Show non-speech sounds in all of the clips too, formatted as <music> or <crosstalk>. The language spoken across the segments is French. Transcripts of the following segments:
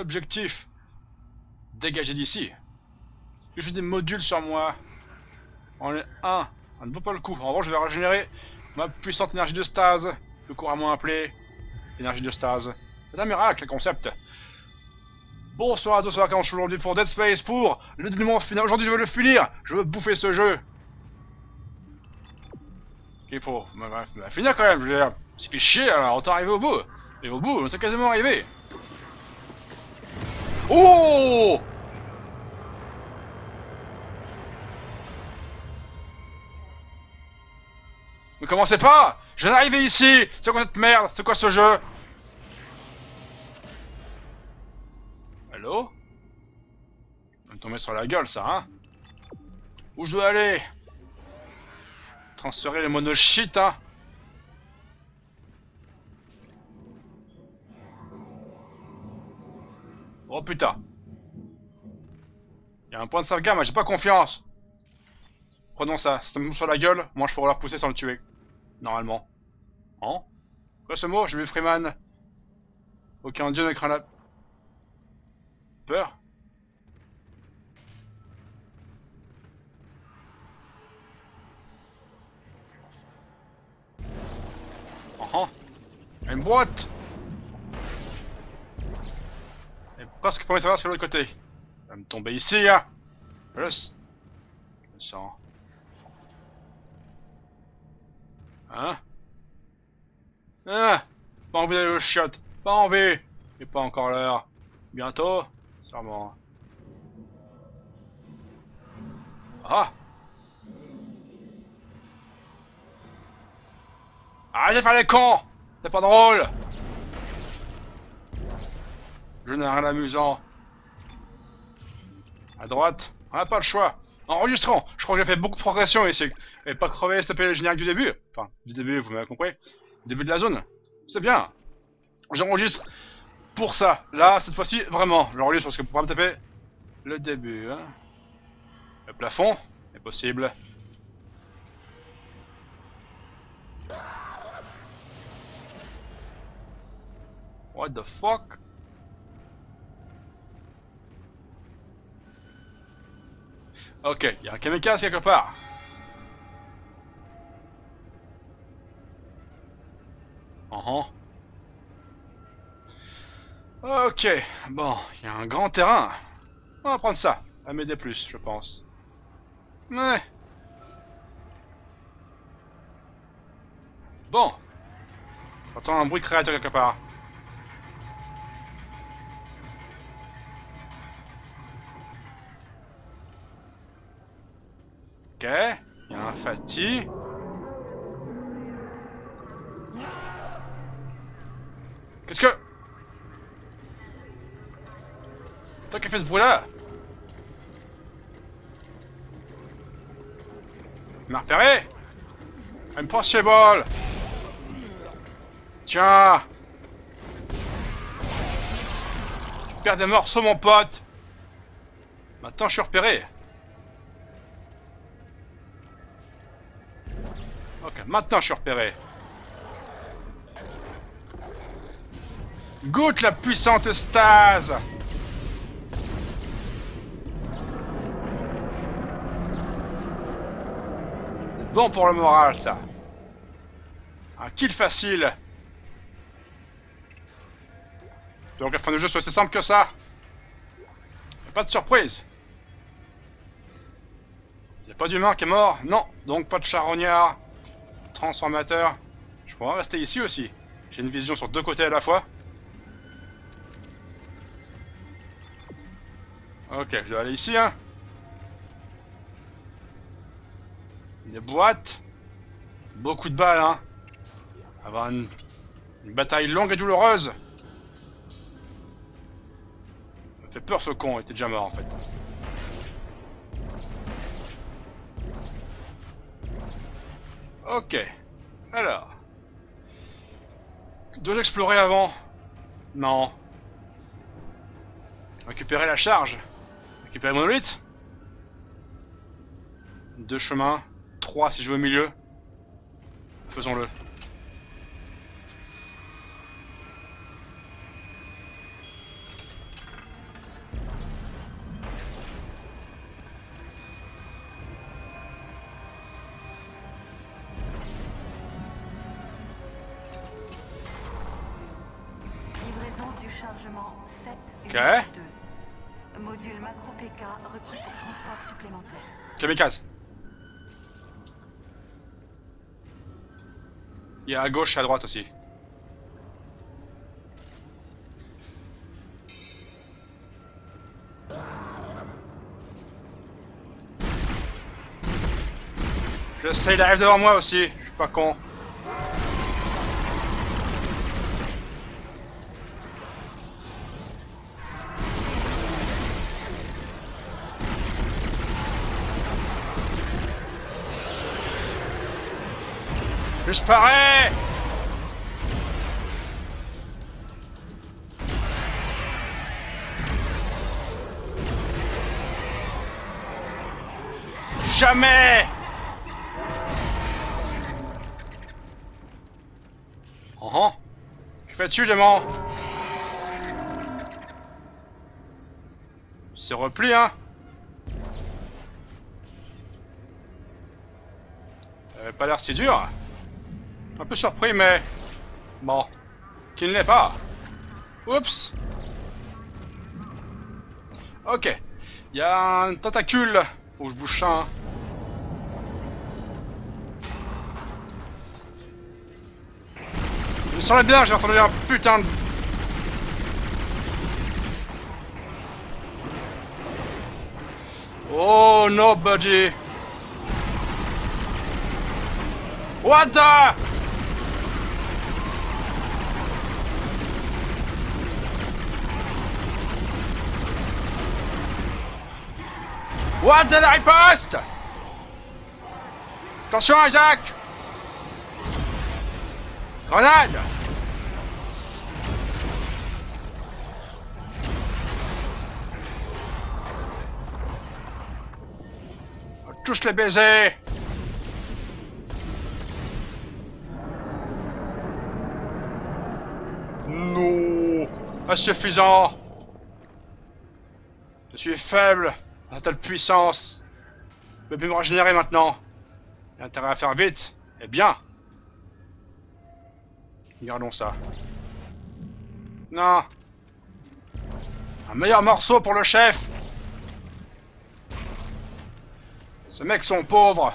l'objectif Dégager d'ici. J'ai des modules sur moi. En est un. Ça ne vaut pas le coup. En revanche, je vais régénérer ma puissante énergie de stase. Le couramment appelé énergie de stase. C'est un miracle, le concept. Bonsoir à tous, on se aujourd'hui pour Dead Space pour le dénouement final. Aujourd'hui, je veux le finir. Je veux bouffer ce jeu. Il faut bah, bah, bah, finir quand même. C'est fait chier, alors autant arriver au bout. Et au bout, on s'est quasiment arrivé. Oh Ne commencez pas Je viens d'arriver ici C'est quoi cette merde C'est quoi ce jeu Allô On va tomber sur la gueule ça, hein Où je dois aller Transférer les monoshit, hein Oh putain. Il y a un point de sauvegarde, mais j'ai pas confiance. Prenons ça, si ça me sur la gueule, moi je pourrais leur pousser sans le tuer. Normalement. Hein? Quoi ce mot? J'ai vu Freeman. Aucun dieu ne craint la... Peur? Oh oh Une boîte? Presque pour savoir sur l'autre côté. Va me tomber ici, hein Je le sens. Hein? Ah Pas envie d'aller au shot Pas envie Et pas encore l'heure. Bientôt Sûrement. Ah Arrêtez de faire les cons C'est pas drôle Je n'ai rien d'amusant. À droite On n'a pas le choix enregistrant. Je crois que j'ai fait beaucoup de progression ici. Et pas crever, taper le générique du début. Enfin, du début, vous m'avez compris. Début de la zone. C'est bien. J'enregistre pour ça. Là, cette fois-ci, vraiment. J'enregistre parce que pour pas me taper le début. Hein. Le plafond est possible. What the fuck? Ok, il y a un kamikaze quelque part. Uh Ok, bon, il y a un grand terrain. On va prendre ça, à m'aider plus, je pense. Ouais. Bon. J'entends un bruit créateur quelque part. Ok, il y a un Fatih. Qu'est-ce que... Toi qui fait ce bruit-là. Il m'a repéré. Impossible Tiens. Tu perds des morceaux mon pote. Maintenant je suis repéré Ok, maintenant je suis repéré. Goûte la puissante stase Bon pour le moral, ça. Un kill facile. Donc la fin du jeu soit aussi simple que ça. Pas de surprise. Y'a pas d'humain qui est mort Non, donc pas de charognard transformateur. Je pourrais rester ici aussi. J'ai une vision sur deux côtés à la fois. Ok, je dois aller ici, hein. Des boîtes. Beaucoup de balles, hein. Avoir une, bataille longue et douloureuse. Ça fait peur ce con, il était déjà mort en fait. Ok. Alors. Dois-je explorer avant Non. Récupérer la charge. Récupérer mon monolithe Deux chemins. Trois si je veux au milieu. Faisons-le. Il y a à gauche et à droite aussi. Je sais, il arrive devant moi aussi. Je suis pas con. Je parais Jamais. Oh oh. Que fais-tu, démon C'est repli, hein? Ça avait pas l'air si dur. Un peu surpris, mais... Bon. Qui ne l'est pas. Oups Ok. Il y a un tentacule. Faut que je bouge hein. Je me semblait bien, j'ai entendu un putain de... Oh, nobody What the? What did I post Attention Isaac Grenade. Tous les baisers Non Insuffisant. Je suis faible à telle puissance Je peux plus me régénérer maintenant. J'ai intérêt à faire vite. Eh bien. Regardons ça. Non. Un meilleur morceau pour le chef. Ces mecs sont pauvres.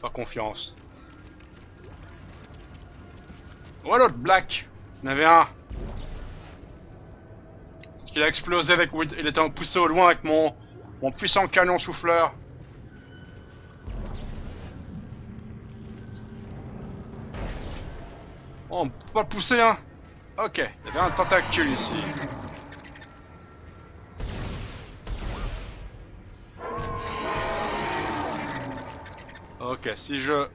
Pas confiance. Oh l'autre Black. Il y en avait un. Il a explosé avec il était poussé au loin avec mon mon puissant canon souffleur. Oh, on peut pas le pousser hein. Ok, il y avait un tentacule ici. Ok, si je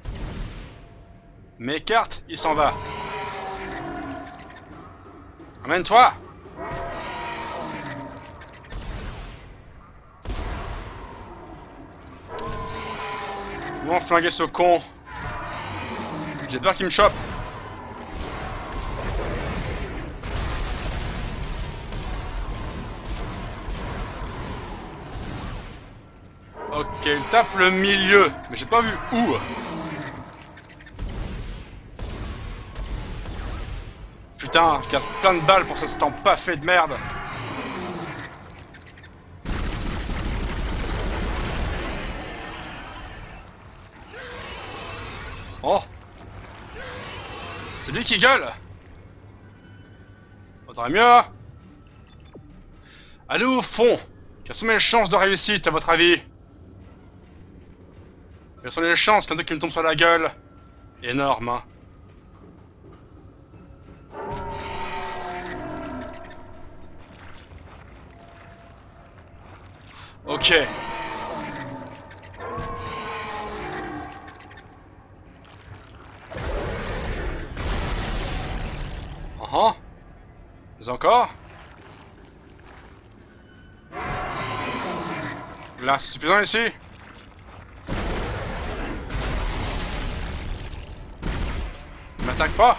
m'écarte, il s'en va. Amène-toi Comment flinguer ce con J'ai peur qu'il me chope. Ok, il tape le milieu, mais j'ai pas vu où. Putain, je garde plein de balles pour ce temps pas fait de merde. Oh. C'est lui qui gueule. Faudrait mieux Allez au fond. Quelles sont mes chances de réussite à votre avis? Quelles sont les chances qu'un truc qui me tombe sur la gueule? Énorme, hein. Ok. Mais encore? Là, c'est suffisant ici? Il m'attaque pas?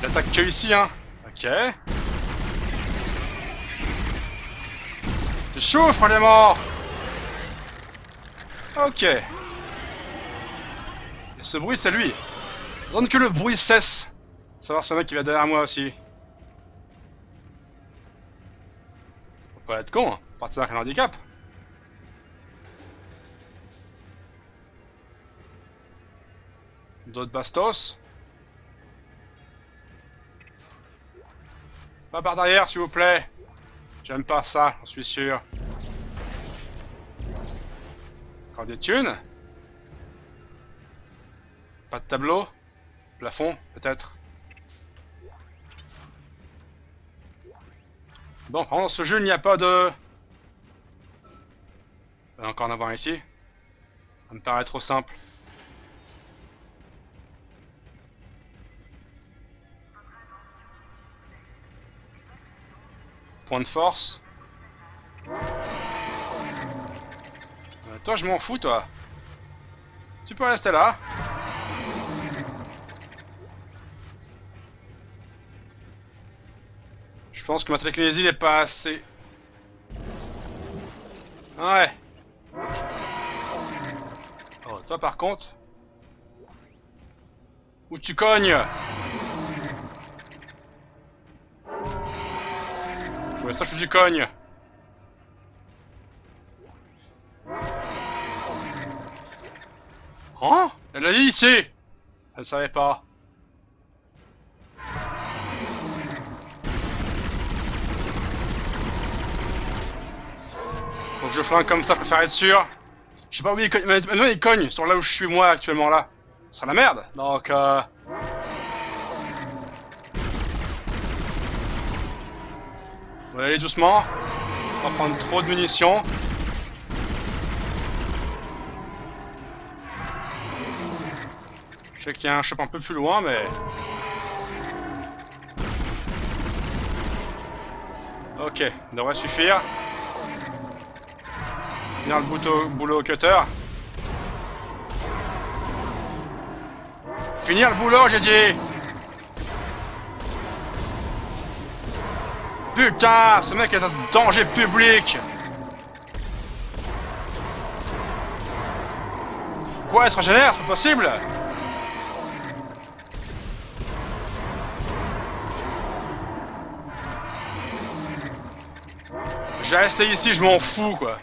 Il attaque que ici, hein Ok. Tu souffres, les morts Ok. Ce bruit, c'est lui. Donne que le bruit cesse. Savoir ce mec qui va derrière moi aussi. Faut pas être con, hein. Partir avec un handicap. D'autres bastos. Pas par derrière, s'il vous plaît. J'aime pas ça, j'en suis sûr. Encore des thunes Pas de tableau Plafond, peut-être Bon, pendant ce jeu, il n'y a pas de... Va encore en avoir ici. Ça me paraît trop simple. Point de force. Euh, toi, je m'en fous, toi. Tu peux rester là. Je pense que ma télékinésie n'est pas assez... Ouais. Oh, toi par contre... Où tu cognes? Ouais, ça je suis cogne. Hein? Elle a dit ici Elle savait pas. Que je flingue comme ça, je préfère être sûr. Je sais pas où il cogne. Maintenant il cogne sur là où je suis moi actuellement là. Ce sera la merde. Donc euh... On va aller doucement. On va prendre trop de munitions. Je sais qu'il y a un shop un peu plus loin, mais... Ok, devrait suffire. Finir le boulot, boulot au cutter. Finir le boulot, j'ai dit Putain, ce mec est un danger public Quoi, elle se régénère C'est possible J'ai resté ici, je m'en fous, quoi.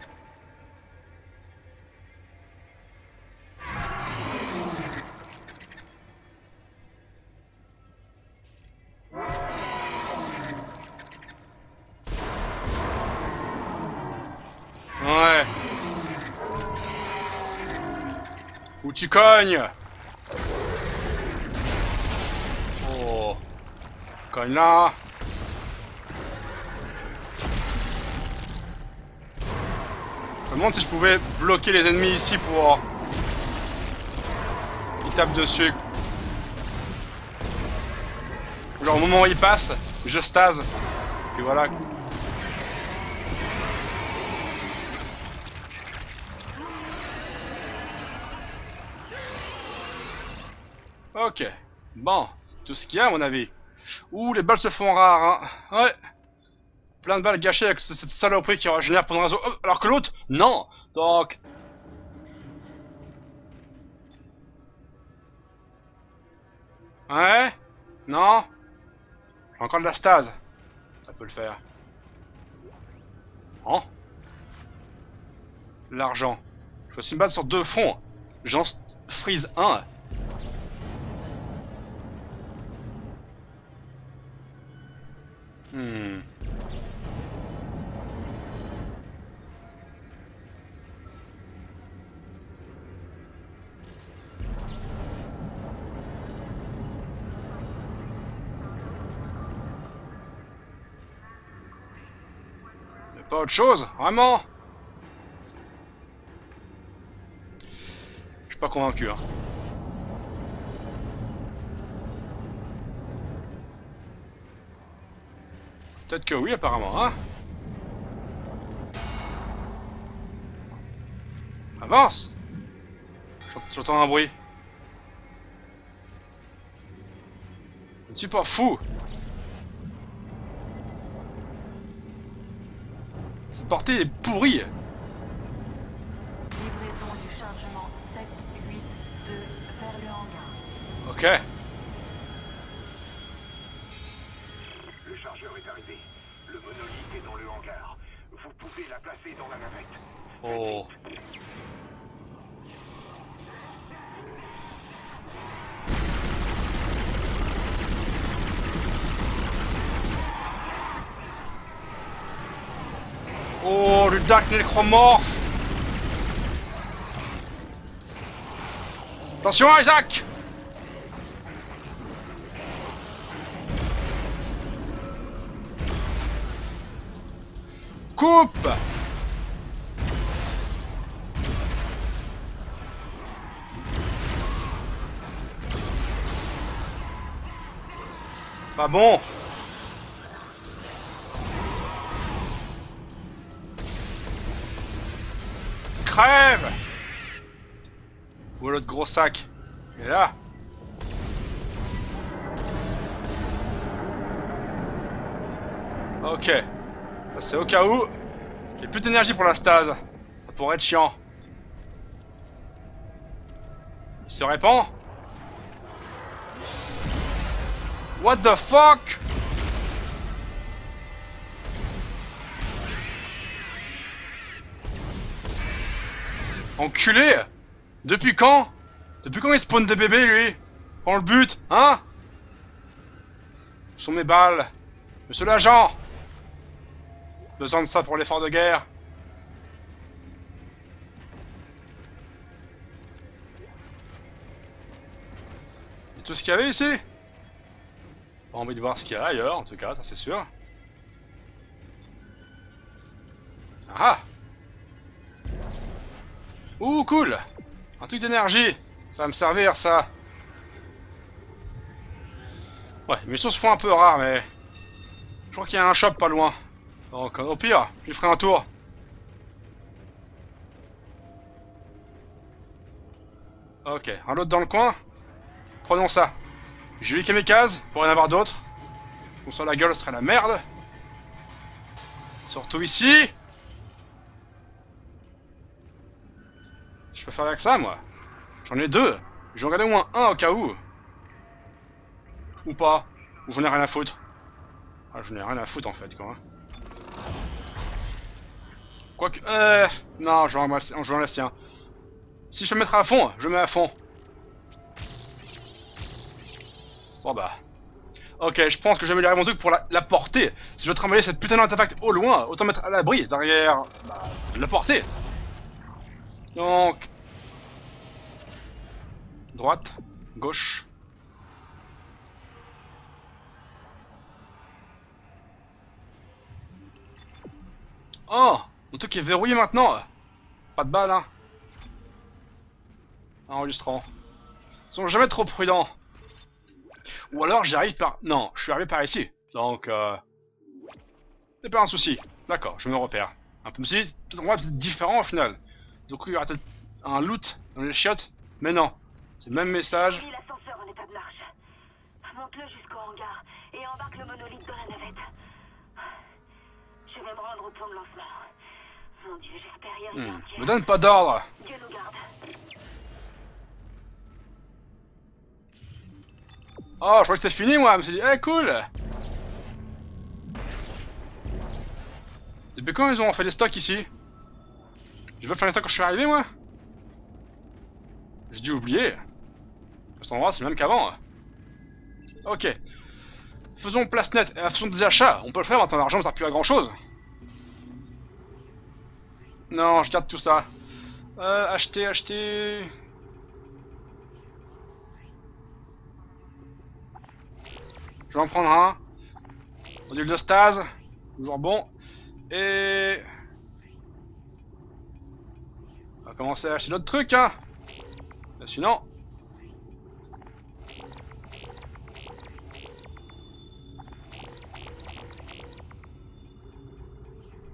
Cognes Oh. Cogne là. Je me demande si je pouvais bloquer les ennemis ici pour... Ils tapent dessus. Genre au moment où ils passent, je stase. Et voilà. Ok. Bon, tout ce qu'il y a à mon avis. Ouh, les balles se font rares, hein. Ouais. Plein de balles gâchées avec cette saloperie qui régénère pendant un réseau. Alors que l'autre, non Donc... Ouais Non J'ai encore de la stase. Ça peut le faire. Oh L'argent. Je peux aussi me battre sur deux fronts. J'en freeze un. Hmm. Pas autre chose Vraiment Je suis pas convaincu, hein. Peut-être que oui, apparemment, hein. Avance. J'entends un bruit. Je ne suis pas fou. Cette portée est pourrie. Livraison du chargement 782 vers le Ok. Le chargeur est arrivé. Le monolithe est dans le hangar. Vous pouvez la placer dans la navette. Oh. Oh, le Dark Necromorph Attention Isaac Pas bon. Crève. Est l'autre gros sac? Il est là. Ok. C'est au cas où. J'ai plus d'énergie pour la stase. Ça pourrait être chiant. Il se répand. What the fuck? Enculé. Depuis quand? Depuis quand il spawn des bébés lui? Prends le but, hein? Où sont mes balles. Monsieur l'agent Besoin de ça pour l'effort de guerre. Et tout ce qu'il y avait ici? Pas envie de voir ce qu'il y a ailleurs, en tout cas, ça c'est sûr. Ah Ouh, cool Un truc d'énergie Ça va me servir, ça Ouais, mes choses se font un peu rares, mais... Je crois qu'il y a un shop pas loin. Donc, au pire, je ferai un tour. Ok, un autre dans le coin. Prenons ça. J'ai eu kamikaze, pour en avoir d'autres. Qu'on soit la gueule, ce serait la merde. Surtout ici. Je peux faire avec ça, moi. J'en ai deux. J'en garde au moins un au cas où. Ou pas. Ou j'en ai rien à foutre. Ah, j'en ai rien à foutre en fait, quoi. Euh... Non, je vais en, laisser un. Si je me mettre à fond, je mets à fond. Bon bah... Ok, je pense que j'ai amélioré mon truc pour la, la porter. Si je veux travailler cette putain d'artefact au loin, autant mettre à l'abri, derrière... Bah, la porter. Donc... Droite, gauche... Oh Mon truc est verrouillé maintenant Pas de balle, hein Enregistrant. Ils sont jamais trop prudents. Ou alors j'arrive par... Non, je suis arrivé par ici. Donc, euh... C'est pas un souci. D'accord, je me repère. Un peu si, peut-être peut-être différent au final. Donc il y aura peut-être un loot dans les chiottes. Mais non. C'est le même message. Monte-le jusqu'au hangar et embarque le monolithe dans la navette. Je vais me rendre au point de lancement. Mon dieu, j'espère y arriver Hmm. Me donne pas d'ordre. Dieu nous garde. Oh, je crois que c'était fini moi. Je me suis dit, eh cool. Depuis quand ils ont fait des stocks ici? Je veux faire les stocks quand je suis arrivé moi J'ai dû oublier. Cet endroit c'est le même qu'avant. Ok. Faisons place nette. Et façon des achats, on peut le faire maintenant l'argent ne sert plus à grand chose. Non, je garde tout ça. Euh, acheter, acheter. Je vais en prendre un. Module de stase. Toujours bon. Et... On va commencer à acheter d'autres trucs, hein. Sinon...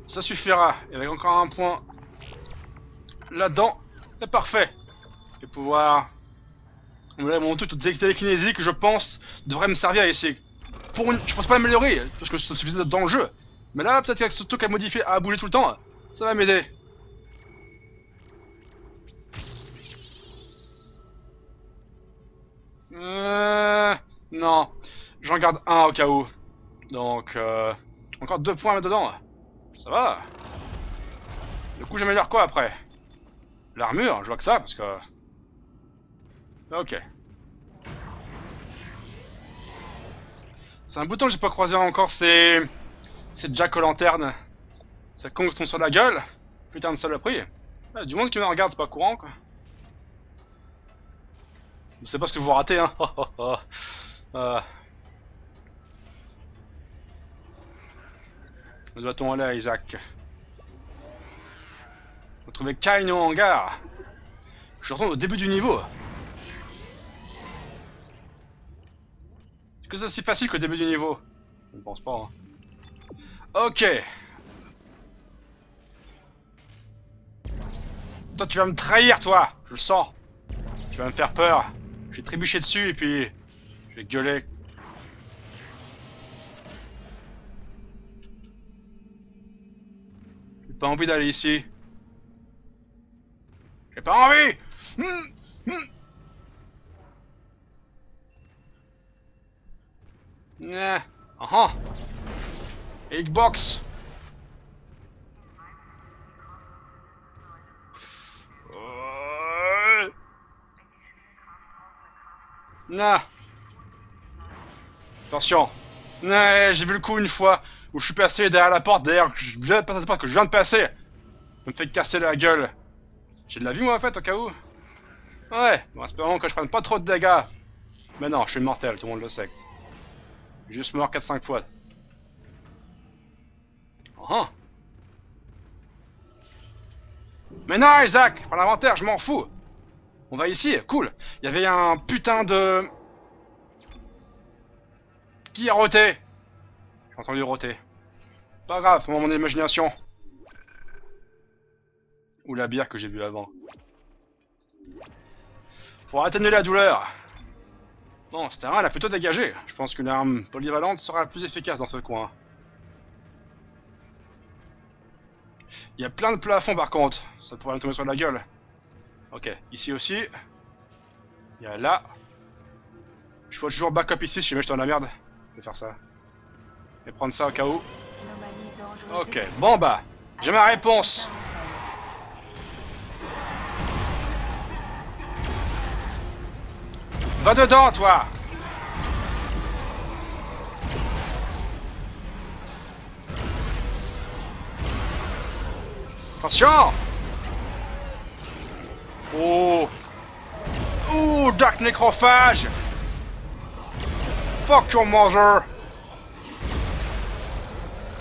Ça suffira. Et avec encore un point là-dedans, c'est parfait. Et pouvoir... Mon truc de télékinésie que je pense devrait me servir ici. Pour. Je pense pas l'améliorer, parce que ça suffisait dans le jeu. Mais là, peut-être qu'avec ce truc à modifier, à bouger tout le temps, ça va m'aider. Euh... Non. J'en garde un au cas où. Donc, euh... Encore deux points là-dedans. Ça va. Du coup, j'améliore quoi après? L'armure, je vois que ça, parce que... Ok. C'est un bouton que j'ai pas croisé encore, c'est... C'est Jack aux lanternes. Ça con sur la gueule. Putain de saloperie. Ah, du monde qui me regarde, c'est pas courant, quoi. Je sais pas ce que vous ratez, hein. <laughs> euh... Où doit-on aller, Isaac? Retrouver Kaino au hangar. Je retourne au début du niveau. Est-ce que c'est aussi facile que le début du niveau? Je ne pense pas. Hein. Ok. Toi, tu vas me trahir, toi Je le sens. Tu vas me faire peur. Je vais trébucher dessus et puis... Je vais gueuler. J'ai pas envie d'aller ici. J'ai pas envie Hmm, hmm. Ah ah Xbox Euh. Nah. Attention. Nah, j'ai vu le coup une fois où je suis passé derrière la porte, derrière je viens de passer que je viens de passer. Ça me fait casser la gueule. J'ai de la vie moi en fait au cas où? Ouais, bon espérons que je prenne pas trop de dégâts. Mais non, je suis mortel, tout le monde le sait. Juste mort 4-5 fois. Oh. Mais non, Isaac Prends l'inventaire, je m'en fous On va ici, cool Il y avait un putain de... Qui a roté? J'ai entendu roter. Pas grave, c'est mon imagination. Ou la bière que j'ai bu avant. Pour atténuer la douleur. Bon, cette arme, elle a plutôt dégagé. Je pense qu'une arme polyvalente sera la plus efficace dans ce coin. Il y a plein de plafonds par contre. Ça pourrait me tomber sur la gueule. Ok, ici aussi. Il y a là. Je peux toujours backup ici si jamais je suis dans la merde. Je vais faire ça. Et prendre ça au cas où. Ok, bon bah. J'ai ma réponse. Va dedans, toi. Attention. Oh. Oh, Dark Nécrophage. Fuck your mother.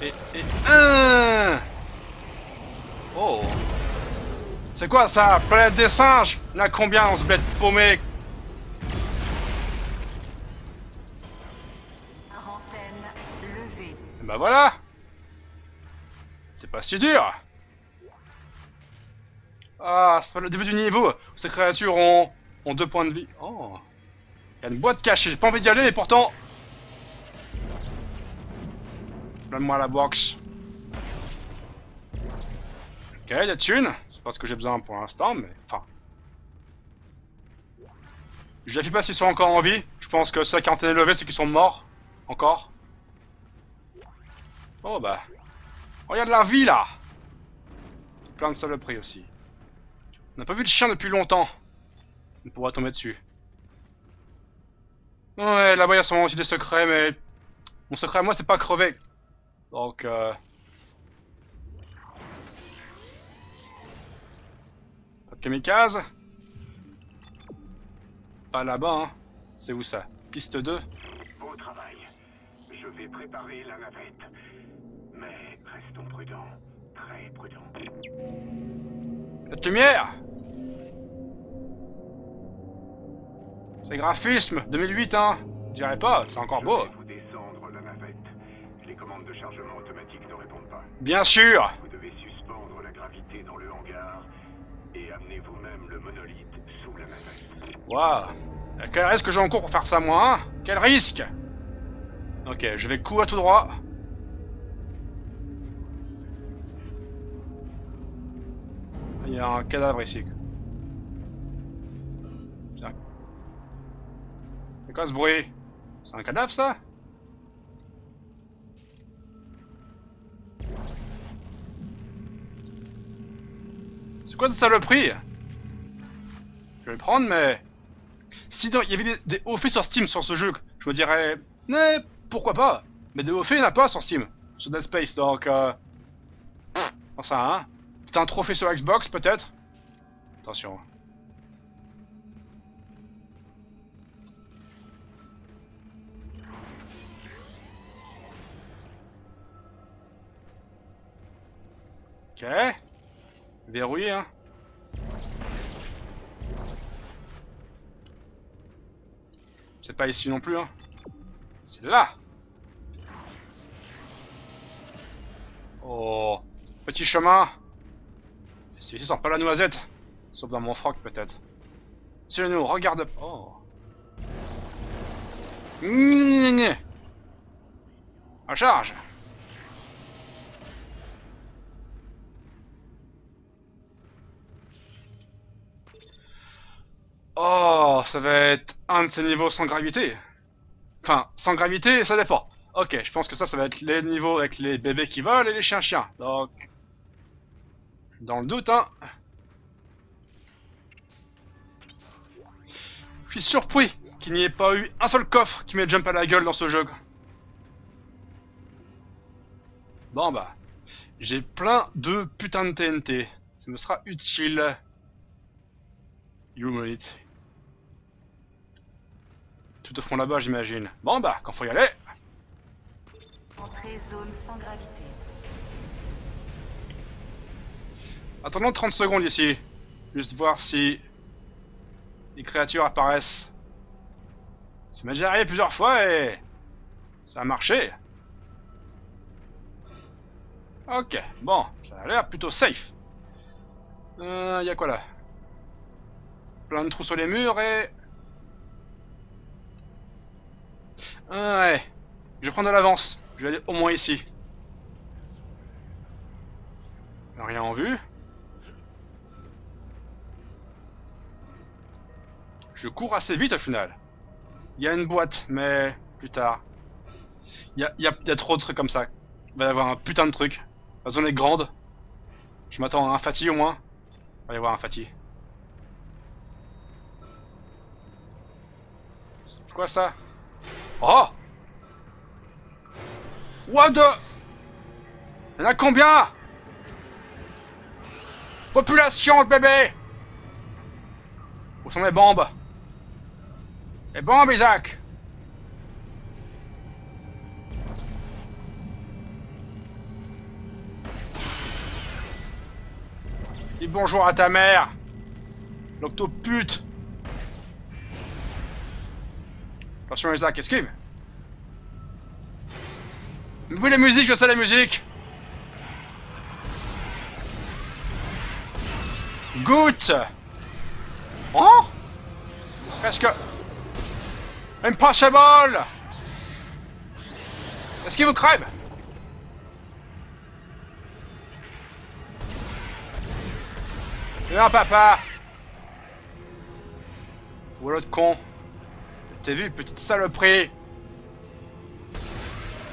Et, et un. Oh. C'est quoi ça? Planète des singes? Là combien on se bête paumé Bah voilà C'est pas si dur Ah, c'est pas le début du niveau Ces créatures ont, ont deux points de vie. Oh Il y a une boîte cachée, j'ai pas envie d'y aller, et pourtant... Donne-moi la box. Ok, des thunes. C'est pas ce que j'ai besoin pour l'instant, mais... Enfin... Je vérifie pas s'ils sont encore en vie. Je pense que ceux qui ont été élevés, c'est qu'ils sont morts. Encore. Oh bah. Oh, de la vie là Plein de saloperies aussi. On n'a pas vu de chien depuis longtemps. On pourra tomber dessus. Ouais, là-bas il y a sûrement aussi des secrets, mais... Mon secret à moi c'est pas crever. Donc euh... Pas de kamikaze. Pas là-bas, hein. C'est où ça? Piste 2 Beau travail. Je vais préparer la navette. Mais restons prudents. Très prudents. Cette lumière C'est graphisme 2008 hein Je dirais pas, c'est encore beau. Je vais vous descendre la navette. Les commandes de chargement automatique ne répondent pas. Bien sûr Vous devez suspendre la gravité dans le hangar et amener vous-même le monolithe sous la navette. Waouh Quel risque j'ai en cours pour faire ça moi hein? Quel risque? Ok, je vais coup à tout droit. Il y a un cadavre ici. Tiens. quoi ce bruit? C'est un cadavre ça? C'est quoi cette saloperie? Je vais le prendre mais... Si il y avait des, des faits sur Steam sur ce jeu, je me dirais... Mais pourquoi pas? Mais des hauts faits il n'y en a pas sur Steam. Sur Dead Space donc... Euh... pff, Enfin hein C'est un trophée sur Xbox peut-être? Attention. Ok. Verrouillé, hein. C'est pas ici non plus, hein. C'est là. Oh. Petit chemin. Celui-ci sent pas la noisette. Sauf dans mon froc, peut-être. Si nous regarde... Oh. Gna, gna. En charge. Oh, ça va être un de ces niveaux sans gravité. Enfin, sans gravité, ça dépend. Ok, je pense que ça, ça va être les niveaux avec les bébés qui volent et les chiens-chiens. Donc, dans le doute, hein. Je suis surpris qu'il n'y ait pas eu un seul coffre qui m'ait jump à la gueule dans ce jeu. Bon bah, j'ai plein de putain de TNT. Ça me sera utile. You it. Tout au fond là-bas, j'imagine. Bon bah, quand faut y aller. Entrée zone sans gravité. Attendons 30 secondes ici. Juste voir si les créatures apparaissent. Ça m'est déjà arrivé plusieurs fois et ça a marché. Ok, bon, ça a l'air plutôt safe. Euh, y a quoi là? Plein de trous sur les murs et... Ah ouais, je prendre de l'avance. Je vais aller au moins ici. Rien en vue. Je cours assez vite au final. Il y a une boîte, mais plus tard. Il y a, trop de trucs comme ça. Il va y avoir un putain de truc. La zone est grande. Je m'attends à un Fati au moins. Il va y avoir un Fati. C'est quoi ça? Oh What the Il y en a combien? Population de bébés. Où sont les bombes? Les bombes, Isaac. Dis bonjour à ta mère. L'octopute. Attention Isaac, esquive oui la musique, je sais la musique. Goutte Oh. Presque. Impossible. Est-ce qu'il vous crève? Non papa. Ou l'autre con. T'as vu petite saloperie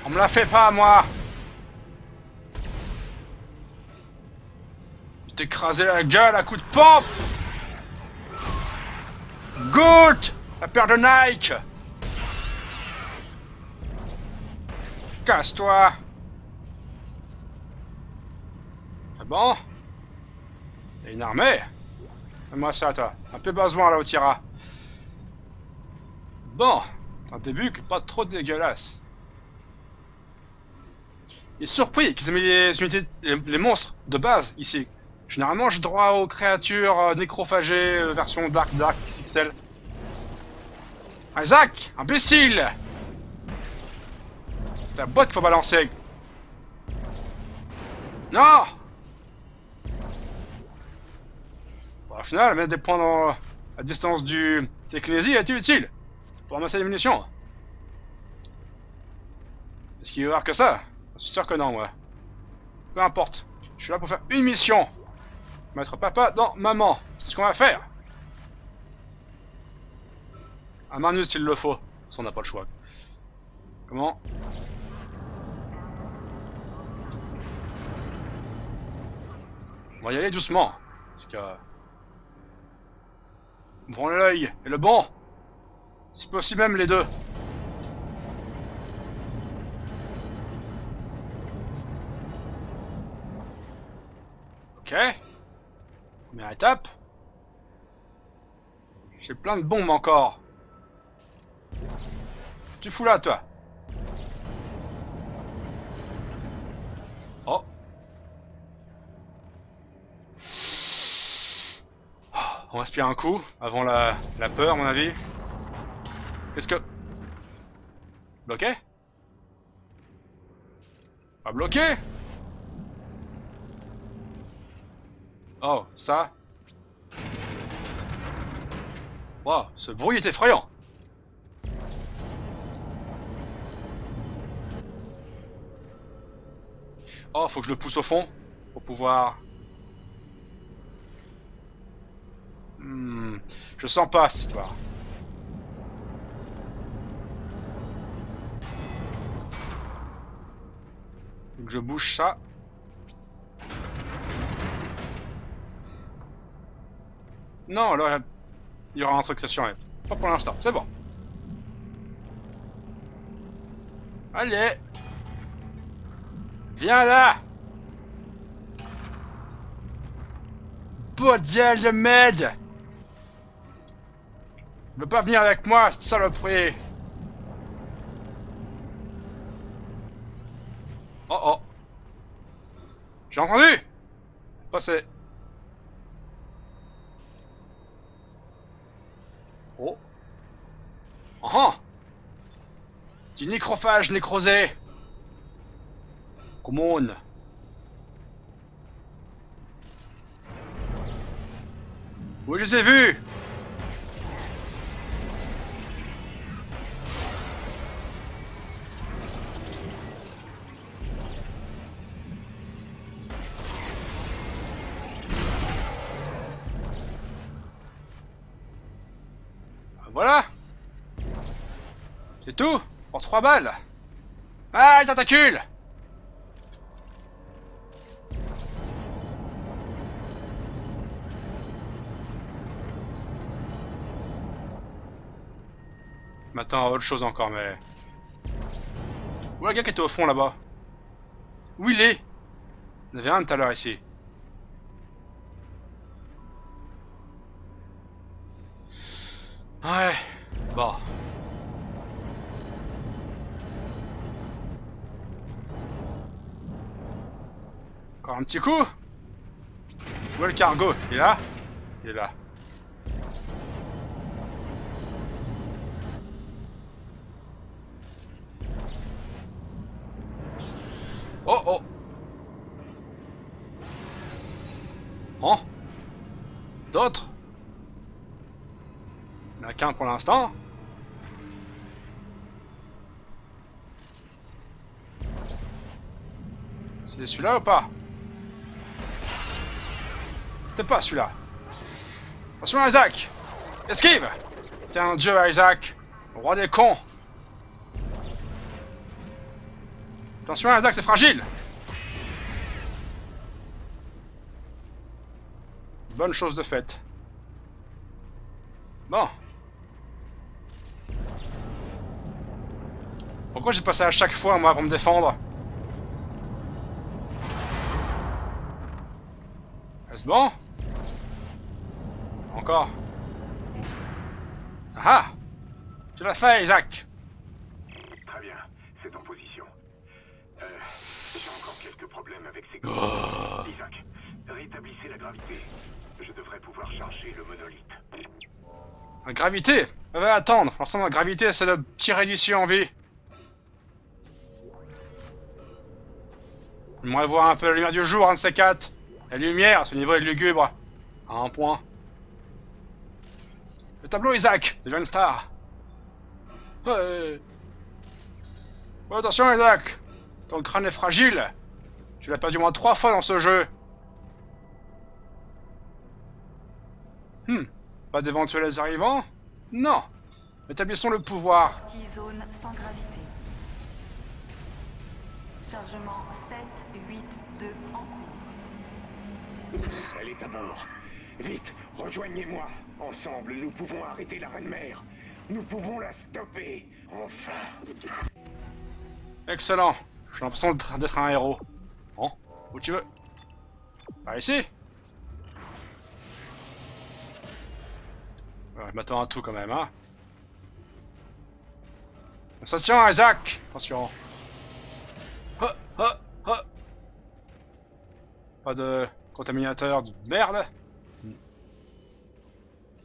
On me la fait pas moi Je écrasé la gueule à coups de pompe Goutte La paire de Nike Casse-toi C'est bon? T'as une armée? Fais-moi ça, toi. Un peu besoin, là, au tira. Bon. Un début qui est pas trop dégueulasse. Il est surpris qu'ils aient mis les unités, les, monstres de base ici. Généralement, j'ai droit aux créatures euh, néchrophagées euh, version Dark Dark XXL. Isaac Imbécile C'est la boîte qu'il faut balancer. Non Bon, au final, mettre des points dans la distance du télékinésie a été utile pour ramasser les munitions. Est-ce qu'il y avoir que ça? Suis sûr que non, moi. Peu importe. Je suis là pour faire une mission. Mettre papa dans maman. C'est ce qu'on va faire. À main nue s'il le faut. Ça, on n'a pas le choix. Comment? On va y aller doucement. Parce que... Ouvrons l'œil et le bon Si possible même les deux. Ok. Première étape. J'ai plein de bombes encore. Tu fous là, toi Oh. Oh, On respire un coup avant la, la peur, mon avis. Qu'est-ce que... Bloqué? Pas bloqué Oh, ça Wow, ce bruit est effrayant Oh, faut que je le pousse au fond pour pouvoir... Hmm, je sens pas cette histoire. Je bouge ça. Non, là, il y aura un truc, ça sur Pas pour l'instant, c'est bon. Allez. Viens là. Bordel de merde. Veux pas venir avec moi, saloperie. Oh oh. J'ai entendu. Passez Oh Du nécrophage nécrosé. Come on Oui, je les ai vus Tout Pour trois balles. Ah, les tentacules Maintenant, autre chose encore, mais... Où est le gars qui était au fond, là-bas? Où il est? Il y en avait un tout à l'heure, ici. Ouais, bon. Encore un petit coup. Où est le cargo? Il est là? Il est là. Oh oh. Oh D'autres. Il n'y en a qu'un pour l'instant. C'est celui-là ou pas? Pas celui-là. Attention Isaac Esquive. T'es un dieu Isaac Roi des cons. Attention Isaac, c'est fragile. Bonne chose de faite. Bon. Pourquoi j'ai passé à chaque fois, moi, pour me défendre? Est-ce bon? Encore. Ah Tu l'as fait, Isaac Très bien, c'est en position. Euh, j'ai encore quelques problèmes avec ces... Oh. Isaac, rétablissez la gravité. Je devrais pouvoir charger le monolithe. La gravité Elle va attendre. L'ensemble de la gravité, c'est le tirer d'ici en vie. J'aimerais voir un peu la lumière du jour, un de ces quatre. La lumière, ce niveau est lugubre. À un point. Le tableau, Isaac Déjà une star. Ouais. Ouais, attention, Isaac Ton crâne est fragile. Tu l'as perdu au moins trois fois dans ce jeu. Hmm. Pas d'éventuels arrivants? Non. Établissons le pouvoir. Sortie zone sans gravité. Chargement 7, 8, 2 en cours. Elle est à bord. Vite, rejoignez-moi. Ensemble, nous pouvons arrêter la reine-mère. Nous pouvons la stopper. Enfin. Excellent. J'ai l'impression d'être un héros. Bon, où tu veux? Par ici Je m'attends à tout quand même, hein. Ça tient, Isaac Attention. Ha, ha, ha. Pas de contaminateur de merde.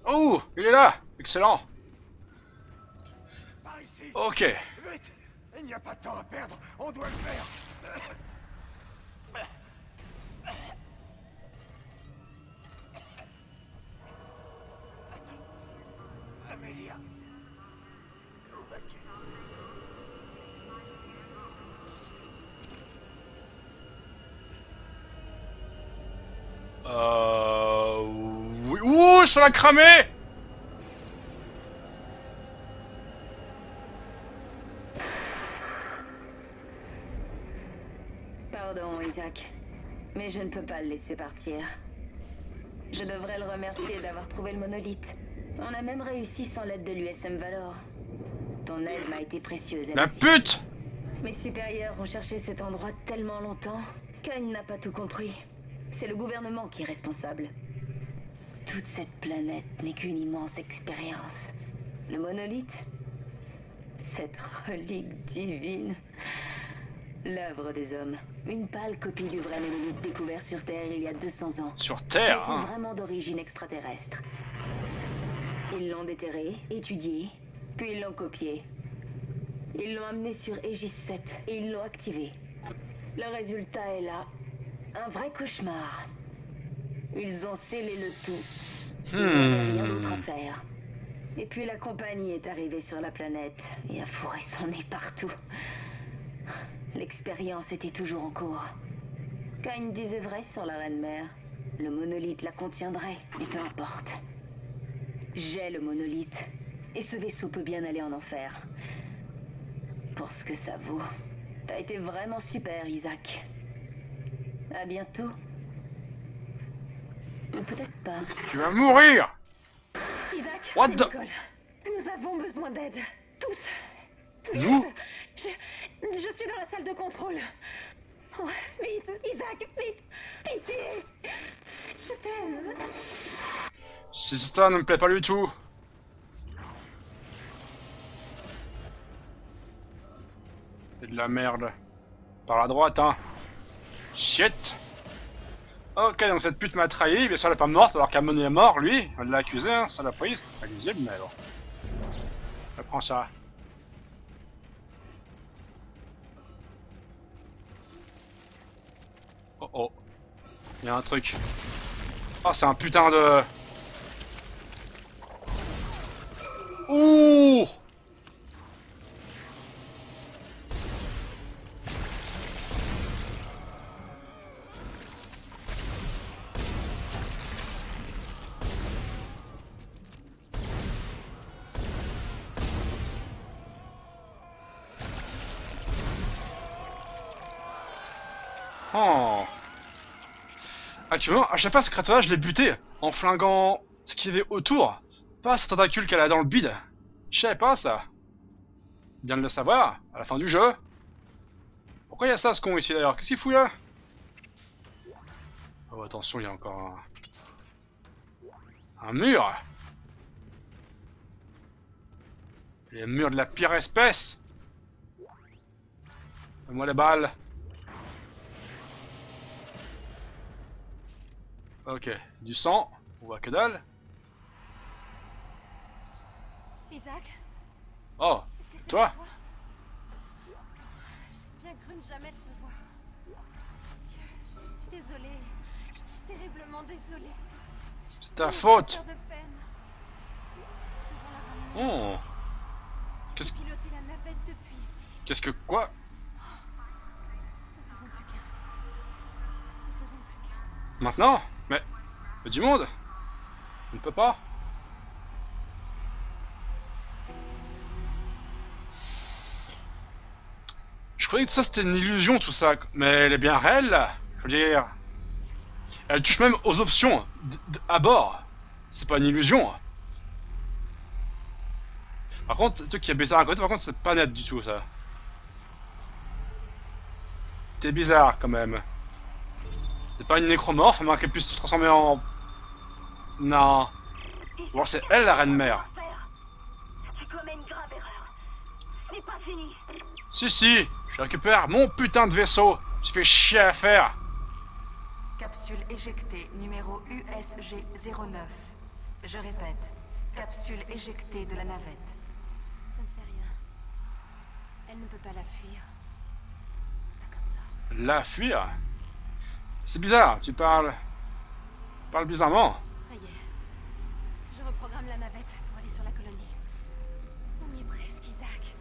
Oh, il est là Excellent. Par ici. Ok. Vite. Il n'y a pas de temps à perdre. On doit le faire. Attends. Amélia. Où vas-tu? Euh... Ouh, ça l'a cramé Pardon, Isaac. Mais je ne peux pas le laisser partir. Je devrais le remercier d'avoir trouvé le monolithe. On a même réussi sans l'aide de l'USM Valor. Ton aide m'a été précieuse. La pute Mes supérieurs ont cherché cet endroit tellement longtemps qu'Ain n'a pas tout compris. C'est le gouvernement qui est responsable. Toute cette planète n'est qu'une immense expérience. Le monolithe Cette relique divine L'œuvre des hommes. Une pâle copie du vrai monolithe découvert sur Terre il y a 200 ans. Sur Terre, hein vraiment d'origine extraterrestre. Ils l'ont déterré, étudié, puis ils l'ont copié. Ils l'ont amené sur Aegis 7 et ils l'ont activé. Le résultat est là. Un vrai cauchemar. Ils ont scellé le tout. Ils n'avaient rien d'autre à Hmm. faire. Et puis la compagnie est arrivée sur la planète et a fourré son nez partout. L'expérience était toujours en cours. Cain disait vrai sur la reine-mère. Le monolithe la contiendrait, et peu importe. J'ai le monolithe, et ce vaisseau peut bien aller en enfer. Pour ce que ça vaut, t'as été vraiment super, Isaac. À bientôt. Ou peut-être pas. Tu vas mourir Isaac, What the-. Nous avons besoin d'aide. Tous. Nous je, je suis dans la salle de contrôle. Oh, vite, Isaac, vite. Pitié. Je t'aime. Histoire ne me plaît pas du tout. C'est de la merde. Par la droite, hein. Shit. Ok, donc cette pute m'a trahi, bien sûr elle est pas morte alors qu'Amon est mort, lui. Elle l'a accusé, hein, ça l'a prise. Pas lisible, mais alors. Je prends ça. Oh oh. Il y a un truc. Oh, c'est un putain de... Ouh Actuellement, à chaque fois, ce créature-là, je l'ai buté en flinguant ce qu'il y avait autour. Pas ce tentacule qu'elle a dans le bide. Je savais pas ça. Bien de le savoir, à la fin du jeu. Pourquoi il y a ça, ce con, ici, d'ailleurs? Qu'est-ce qu'il fout, là? Oh, attention, il y a encore un... Un mur Les murs de la pire espèce Donne-moi les balles Ok, du sang, on voit que dalle. Isaac, Oh, que Toi toi J'ai bien cru ne jamais te revoir. Dieu, je suis désolée. Je suis terriblement désolée. C'est ta faute de peine. Oh Qu'est-ce ici. qu'est-ce que quoi Ne faisons plus qu'un. Ne faisons plus qu'un. Maintenant? Mais. Mais du monde On ne peut pas Je croyais que ça c'était une illusion tout ça, mais elle est bien réelle Je veux dire. Elle touche même aux options à bord C'est pas une illusion Par contre, le truc qui est bizarre à côté, par contre, c'est pas net du tout ça. T'es bizarre quand même. C'est pas une nécromorphe, mais qu'elle puisse se transformer en. Non. Bon, c'est elle la reine mère. Tu commets une grave erreur. Ce n'est pas fini. Si, si, je récupère mon putain de vaisseau. Tu fais chier à faire. Capsule éjectée, numéro USG-09. Je répète, capsule éjectée de la navette. Ça ne fait rien. Elle ne peut pas la fuir. Pas comme ça. La fuir? C'est bizarre, tu parles. Tu parles bizarrement. Ça y est. Je reprogramme la navette pour aller sur la colonie. On y est presque, Isaac.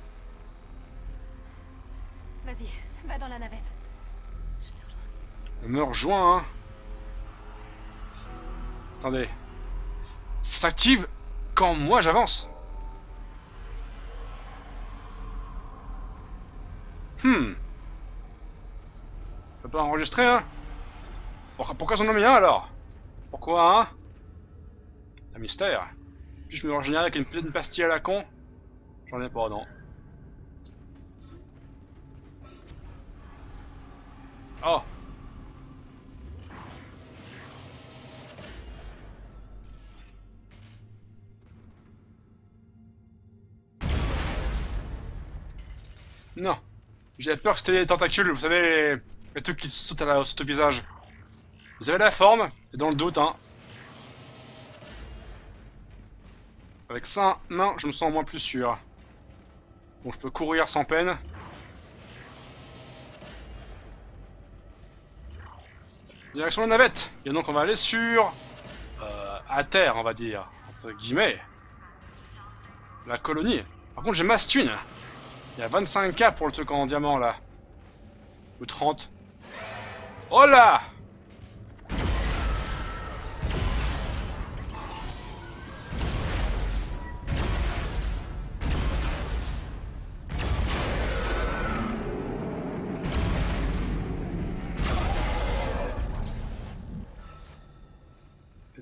Vas-y, va dans la navette. Je te rejoins. Elle me rejoint, hein. Attendez. Ça s'active quand moi j'avance. Hmm. Je peux pas enregistrer, hein Pourquoi, pourquoi j'en ai mis un alors? Pourquoi, hein? Un mystère. Puis je me régénérer avec une petite pastille à la con? J'en ai pas, non. Oh Non. J'avais peur que c'était des tentacules, vous savez, les, les trucs qui sautent à la, sautent au visage. Vous avez la forme, et dans le doute, hein. Avec ça, non, je me sens au moins plus sûr. Bon, je peux courir sans peine. Direction la navette Et donc on va aller sur... Euh, à terre, on va dire. Entre guillemets. La colonie. Par contre, j'ai masse thune. Il y a 25k pour le truc en diamant, là. Ou 30. Oh là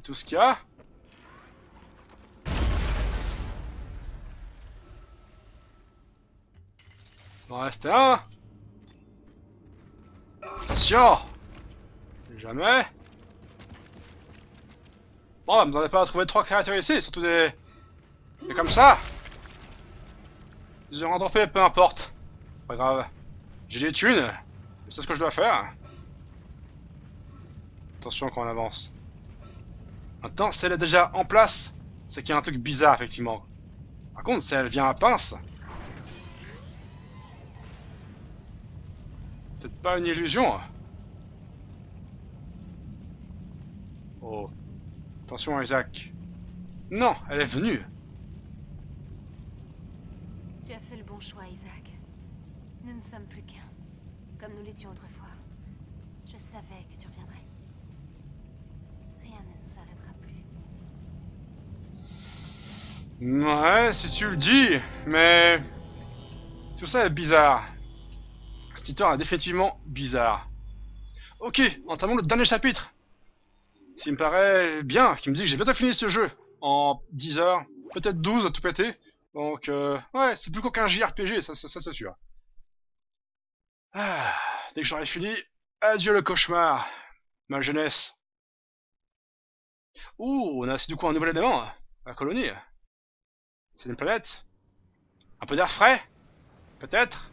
tout ce qu'il y a Il en reste un Attention Jamais Bon, vous n'en pas à trouver trois créatures ici, surtout des... Des comme ça Ils ont droppé, peu importe. Pas grave. J'ai des thunes, sais ce que je dois faire. Attention quand on avance. Maintenant, si elle est déjà en place, c'est qu'il y a un truc bizarre, effectivement. Par contre, si elle vient à pince... Peut-être pas une illusion. Oh. Attention, Isaac. Non, elle est venue. Tu as fait le bon choix, Isaac. Nous ne sommes plus qu'un. Comme nous l'étions autrefois. Je savais que tu reviendrais. Rien ne nous arrêtera plus. Ouais, si tu le dis, mais... Tout ça est bizarre. Cette histoire est définitivement bizarre. Ok, entamons le dernier chapitre. S'il me paraît bien, qui me dit que j'ai bientôt fini ce jeu. En 10 heures, peut-être 12 à tout péter. Donc, euh, ouais, c'est plus qu'aucun JRPG, ça, ça, ça c'est sûr. Ah, dès que j'aurai fini, adieu le cauchemar. Ma jeunesse. Ouh, on a du coup un nouvel élément. La colonie. C'est une planète Un peu d'air frais Peut-être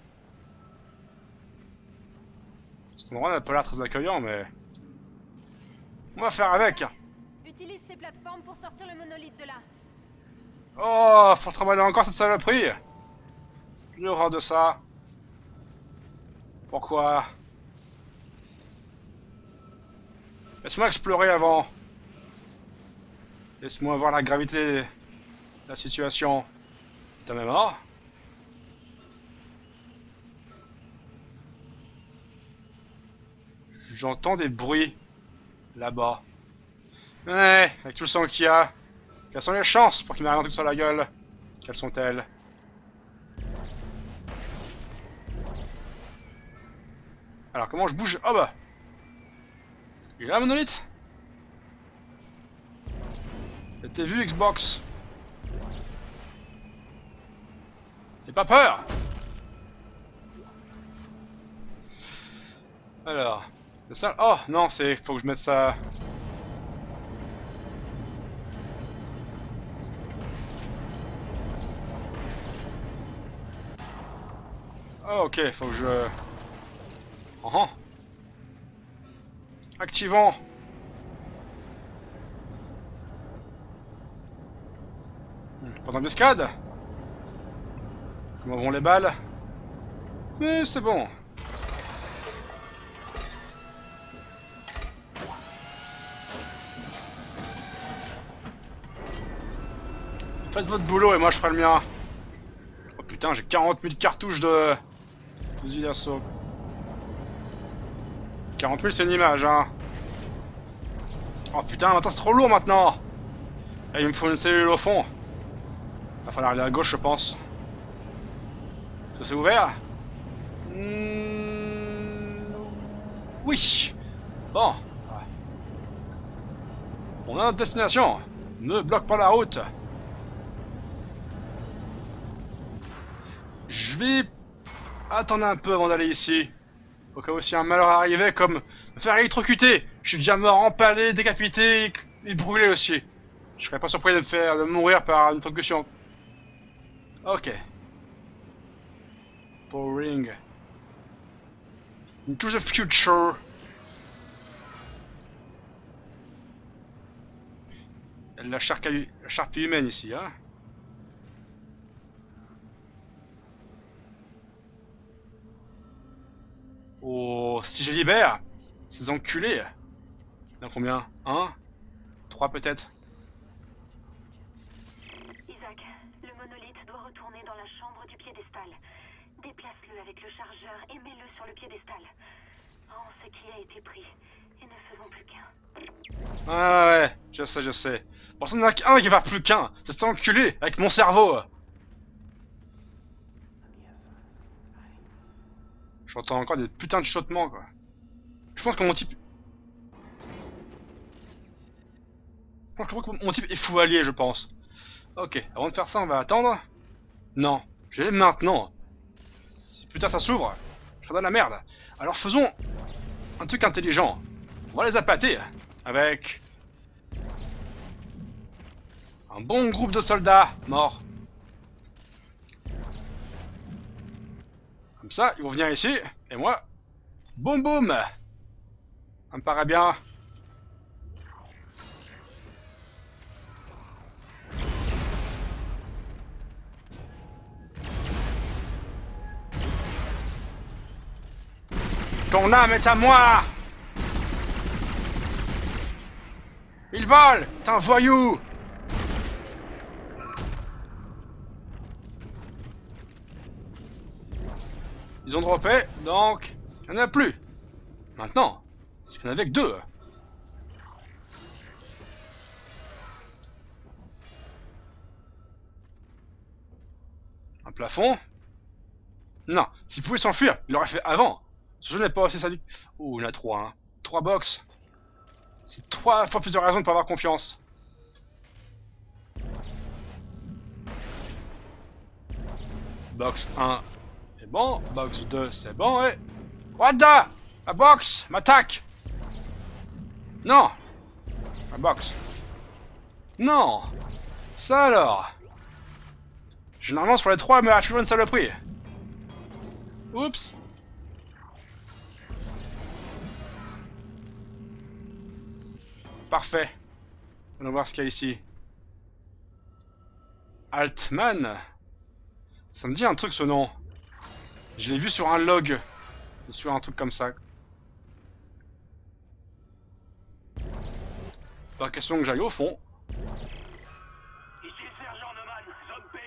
Cet endroit n'a pas l'air très accueillant, mais... On va faire avec Utilise ces plateformes pour sortir le monolithe de là. Oh, faut travailler encore cette saloperie J'ai horreur de ça. Pourquoi? Laisse-moi explorer avant. Laisse-moi voir la gravité la situation. T'as même mort J'entends des bruits là-bas. Ouais, avec tout le sang qu'il y a. Quelles sont les chances pour qu'il m'arrive un truc sur la gueule? Quelles sont-elles? Alors comment je bouge? Oh bah Il est là monolithe? T'es vu Xbox? Pas peur Alors, c'est ça Oh non, c'est faut que je mette ça. Oh, ok, faut que je. Oh, oh. Activons. Hmm, Pas d'embuscade Comment vont les balles? Mais c'est bon. Faites votre boulot et moi je ferai le mien. Oh putain, j'ai 40 000 cartouches de fusil d'assaut. 40 000 c'est une image, hein. Oh putain, maintenant c'est trop lourd maintenant. Et il me faut une cellule au fond. Va falloir aller à gauche, je pense. Ça c'est ouvert Hmm, Oui. Bon. On a notre destination. Ne bloque pas la route. Je vais attendre un peu avant d'aller ici. Au cas où si un malheur arrivait comme me faire électrocuter. Je suis déjà mort empalé, décapité et, et brûlé aussi. Je serais pas surpris de me faire de mourir par une électrocution. Ok. Into the future. La charpie humaine ici, hein. Oh, si je libère ces enculés. Il y en combien? Un Trois peut-être? Isaac, le monolithe doit retourner dans la chambre du piédestal. Déplace-le avec le chargeur et mets-le sur le piédestal. Rends ce qui a été pris et ne faisons plus qu'un. Ah ouais, je sais, je sais. Bon, ça, il n'y en a qu'un qui va plus qu'un. C'est cet enculé avec mon cerveau. J'entends encore des putains de chuchotements, quoi. Je pense que mon type... Je pense que mon type est fou allié, je pense. Ok, avant de faire ça, on va attendre. Non, je l'ai maintenant. Putain ça s'ouvre, je dans la merde. Alors faisons un truc intelligent. On va les appâter avec un bon groupe de soldats morts. Comme ça, ils vont venir ici, et moi, boum boum Ça me paraît bien. Ton âme est à moi Il vole T'es un voyou Ils ont droppé, donc il n'y en a plus. Maintenant, c'est qu'il n'y en avait que deux. Un plafond? Non, s'il pouvait s'enfuir, il l'aurait fait avant. Ce jeu n'est pas assez sadique. Oh, il y en a trois, hein. Trois box. C'est trois fois plus de raisons de pas avoir confiance. Box 1, c'est bon. Box 2, c'est bon, et... What the? Ma box M'attaque Non Ma box. Non Ça alors? Généralement sur les trois, mais à toujours une saloperie. Oups Parfait. On va voir ce qu'il y a ici. Altman Ça me dit un truc ce nom. Je l'ai vu sur un log. Sur un truc comme ça. Pas question que j'aille au fond. Ici sergent Neumann, zone P.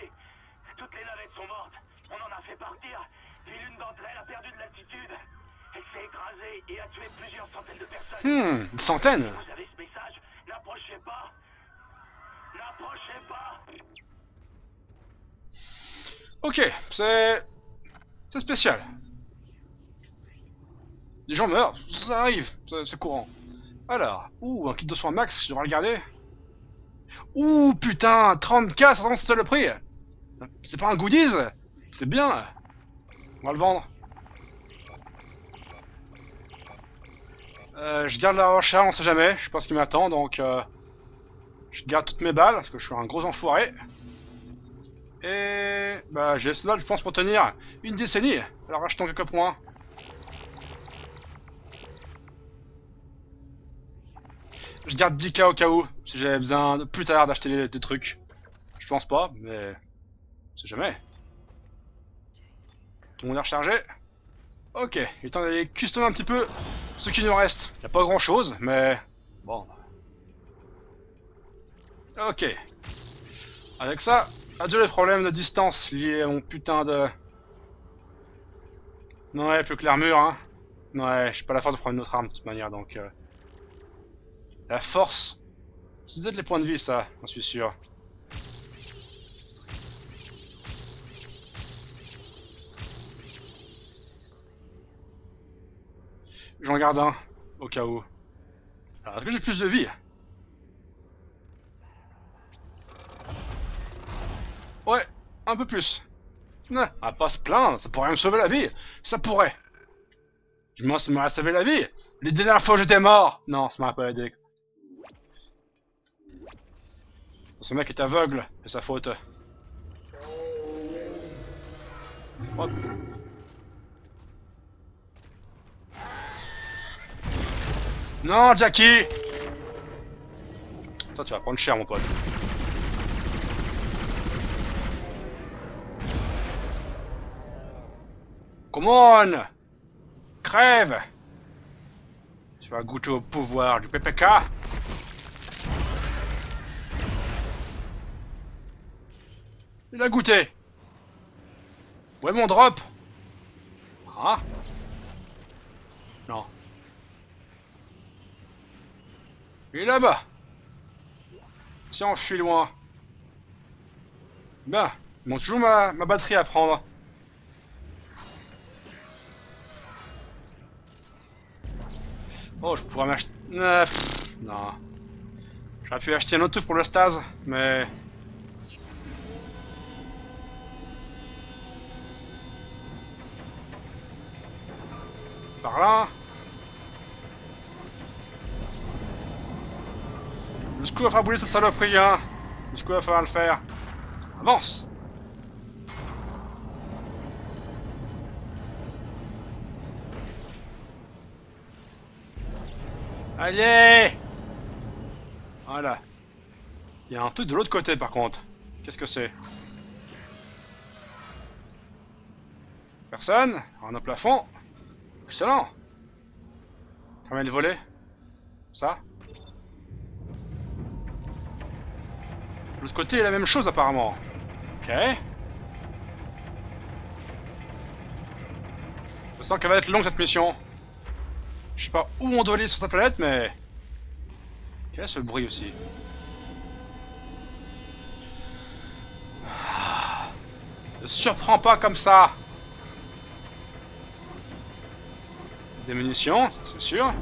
Toutes les navettes sont mortes. On en a fait partir. Puis l'une d'entre elles a perdu de l'altitude. Elle s'est écrasée et a tué plusieurs centaines de personnes. Hmm, une centaine Vous avez ce message N'approchez pas N'approchez pas Ok, c'est... C'est spécial. des gens meurent, ça arrive, c'est courant. Alors, ouh, un kit de soins max, je devrais le garder. Ouh, putain, 30k, ça c'est le prix C'est pas un goodies? C'est bien On va le vendre. Euh, je garde la rocha, on sait jamais, je sais pas ce qui m'attend, donc... Euh, je garde toutes mes balles, parce que je suis un gros enfoiré. Et... Bah, j'ai cela, je pense, pour tenir une décennie. Alors achetons quelques points. Je garde 10k au cas où, si j'avais besoin de plus tard d'acheter des, des trucs. Je pense pas, mais... C'est jamais. Tout le monde est rechargé. Ok, il est temps d'aller customer un petit peu ce qui nous reste. Y a pas grand chose, mais... Bon. Ok. Avec ça, adieu les problèmes de distance liés à mon putain de... Non, ouais, plus que l'armure, hein. Ouais, j'ai pas la force de prendre une autre arme de toute manière, donc... euh, La force... C'est peut-être les points de vie, ça, j'en suis sûr. J'en garde un, au cas où. Est-ce que j'ai plus de vie? Ouais, un peu plus. Non, à pas se plaindre, ça pourrait me sauver la vie. Ça pourrait. Du moins, ça m'aurait sauvé la vie. Les dernières fois, j'étais mort. Non, ça m'aurait pas aidé. Ce mec est aveugle, c'est sa faute. Hop. Non, Jackie. Toi, tu vas prendre cher, mon pote. Come on. Crève. Tu vas goûter au pouvoir du PPK Il a goûté. Où est mon drop. Ah. Non. Il est là-bas Si on fuit loin. Ben, ils m'ont toujours ma, ma batterie à prendre. Oh, je pourrais m'acheter... Euh, non. J'aurais pu acheter un autre truc pour le stase, mais... Par là Jusqu'où va faire bouler cette saloperie, hein? Jusqu'où va falloir le faire? Avance! Allez! Voilà. Il y a un truc de l'autre côté par contre. Qu'est-ce que c'est? Personne? Un au plafond? Excellent! Fermez le volet. Ça? L'autre côté, a la même chose apparemment. Ok. Je sens qu'elle va être longue cette mission. Je sais pas où on doit aller sur cette planète, mais... Quel est ce bruit aussi? Ah. Ne surprends pas comme ça Des munitions, c'est sûr.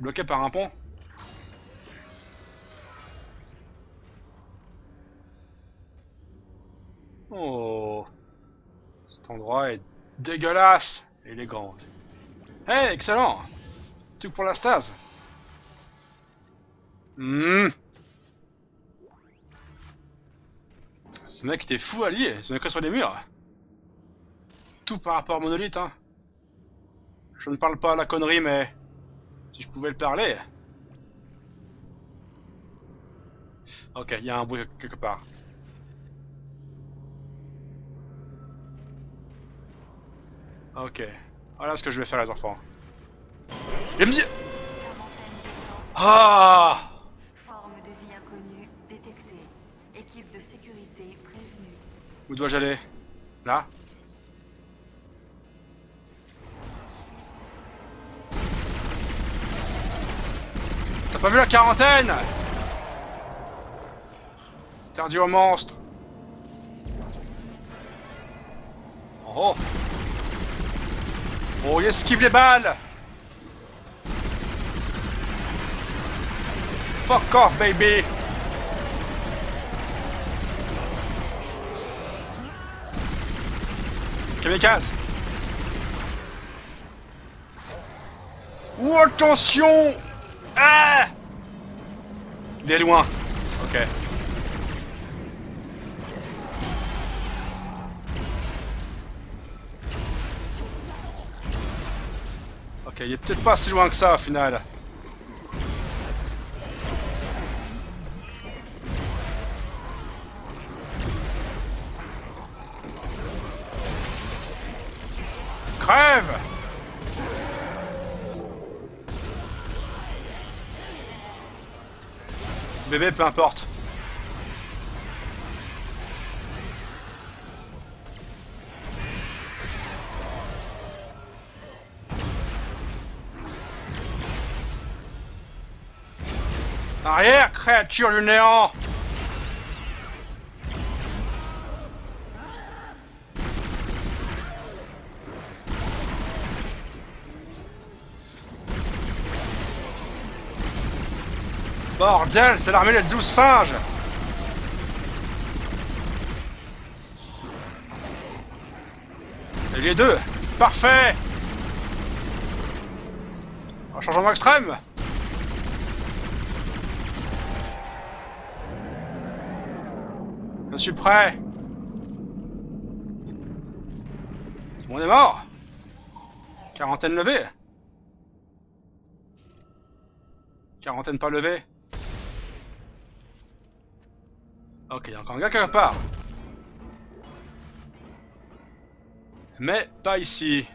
Bloqué par un pont. Oh, cet endroit est dégueulasse, élégant. Hey, excellent. Tout pour la stase. Hmm. Ce mec était fou allié, met que sur les murs. Tout par rapport à Monolith, hein. Je ne parle pas à la connerie, mais si je pouvais le parler. Ok, il y a un bruit quelque part. Ok. Voilà ce que je vais faire les enfants. Il me dit... Ah Forme de vie inconnue détectée. Équipe de sécurité prévenue. Où dois-je aller? Là? T'as pas vu la quarantaine? Interdit aux monstres Oh Oh, il esquive les balles? Fuck off, baby. Kamikaze. Ouh, attention Ah Il est loin. Ok. Ok, il est peut-être pas si loin que ça au final. Peu importe. Arrière, créature du néant C'est l'armée des douze singes. Et les deux Parfait. Un changement extrême. Je suis prêt. On est mort. Quarantaine levée. Quarantaine pas levée Ok, il y a encore un gars quelque part. Mais pas ici.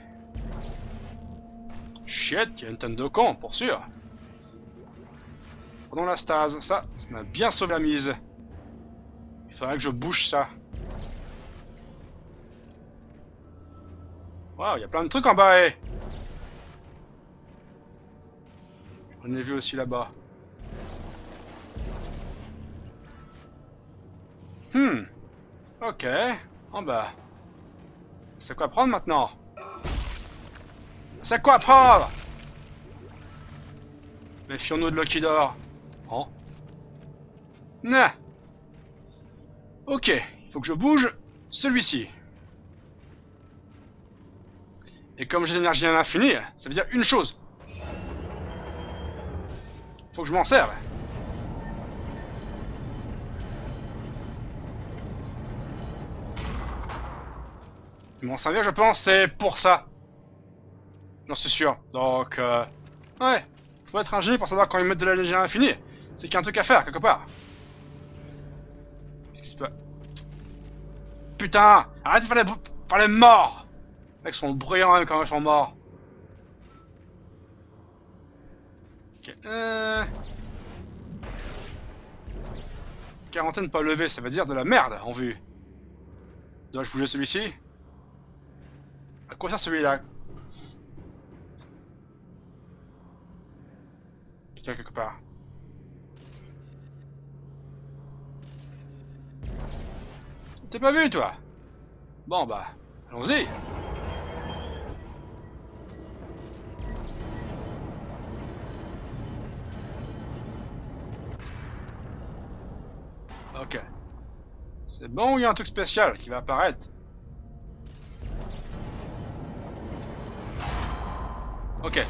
Shit, il y a une tonne de cons, pour sûr. Prenons la stase. Ça, ça m'a bien sauvé la mise. Il faudrait que je bouge ça. Waouh, il y a plein de trucs en bas, eh. On ai vu aussi là-bas. Hmm. Ok. En bas. C'est quoi prendre maintenant? C'est quoi prendre? Méfions-nous de Lucky Door. Oh. Nah. Ok. Il faut que je bouge celui-ci. Et comme j'ai l'énergie à l'infini, ça veut dire une chose. Faut que je m'en serve. Ils m'en servir, je pense, c'est pour ça. J'en suis sûr. Donc, euh... Ouais. Faut être un génie pour savoir quand ils mettent de la l'énergie infinie. C'est qu'il y a un truc à faire, quelque part. Qu'est-ce qui se passe? Putain Arrête de faire les, morts Les mecs sont bruyants même quand ils sont morts. Ok. Euh... Quarantaine pas levée, ça veut dire de la merde en vue. Dois-je bouger celui-ci? à quoi ça celui-là? Quelque part? T'es pas vu, toi? Bon, bah, allons-y Ok. C'est bon, il y a un truc spécial qui va apparaître? Tu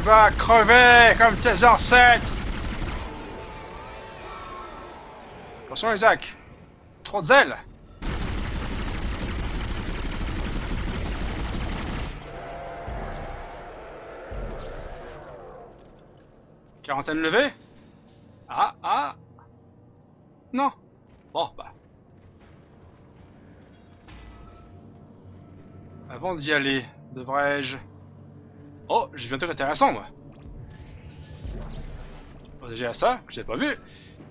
vas crever comme tes ancêtres. Attention Isaac. Trop de zèle. Quarantaine levée. Ah, ah non. Bon, bah. Avant d'y aller, devrais-je... Oh, j'ai vu un truc intéressant, moi. Bon, déjà ça, que j'ai pas vu.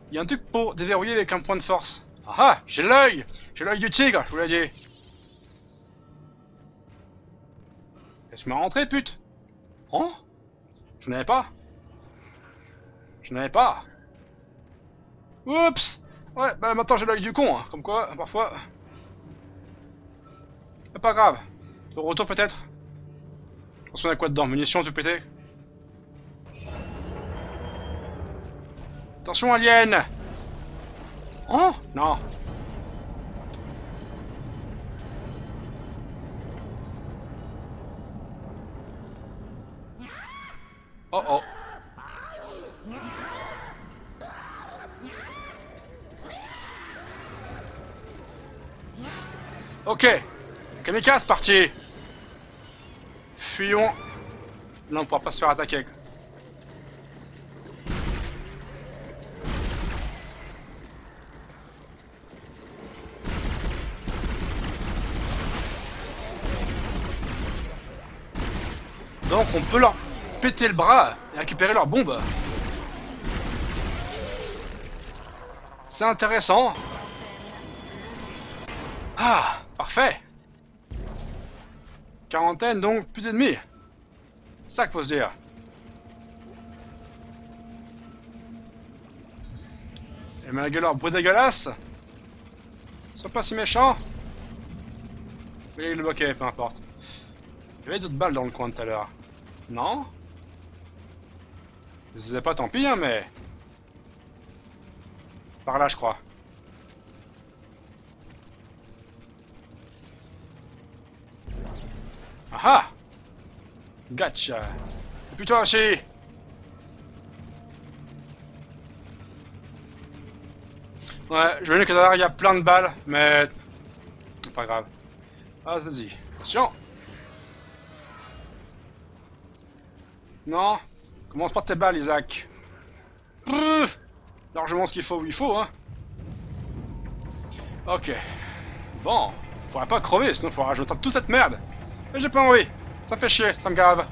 Il y a un truc pour déverrouiller avec un point de force. Ah ah, j'ai l'œil J'ai l'œil du tigre, je vous l'ai dit. Laisse-moi rentrer, pute. Oh Je n'avais pas Je n'avais pas. Oups Ouais, bah maintenant j'ai l'œil du con, hein. comme quoi, parfois... C'est pas grave. Au retour peut-être Attention, on a quoi dedans? Munitions, tout pété? Attention, alien Oh Non. Oh oh. Ok. Kamikaze parti. Fuyons. Là on pourra pas se faire attaquer. Donc on peut leur péter le bras et récupérer leur bombe. C'est intéressant. Ah, parfait. Quarantaine donc, plus d'ennemis. C'est ça qu'il faut se dire. Et malgré leur bruit dégueulasse, sont pas si méchants. Mais il le bloquait, peu importe. Il y avait d'autres balles dans le coin tout à l'heure. Non? Je sais pas, tant pis, hein, mais... Par là, je crois. Ah Gotcha Et puis toi aussi Ouais, je veux que derrière il y a plein de balles, mais... C'est pas grave. Ah, vas-y. Attention Non Commence par tes balles, Isaac. Brrr Largement ce qu'il faut où il faut, hein. Ok. Bon. Faudrait pas crever, sinon faudra rajouter toute cette merde. Mais j'ai pas envie. Ça fait chier, ça me gave.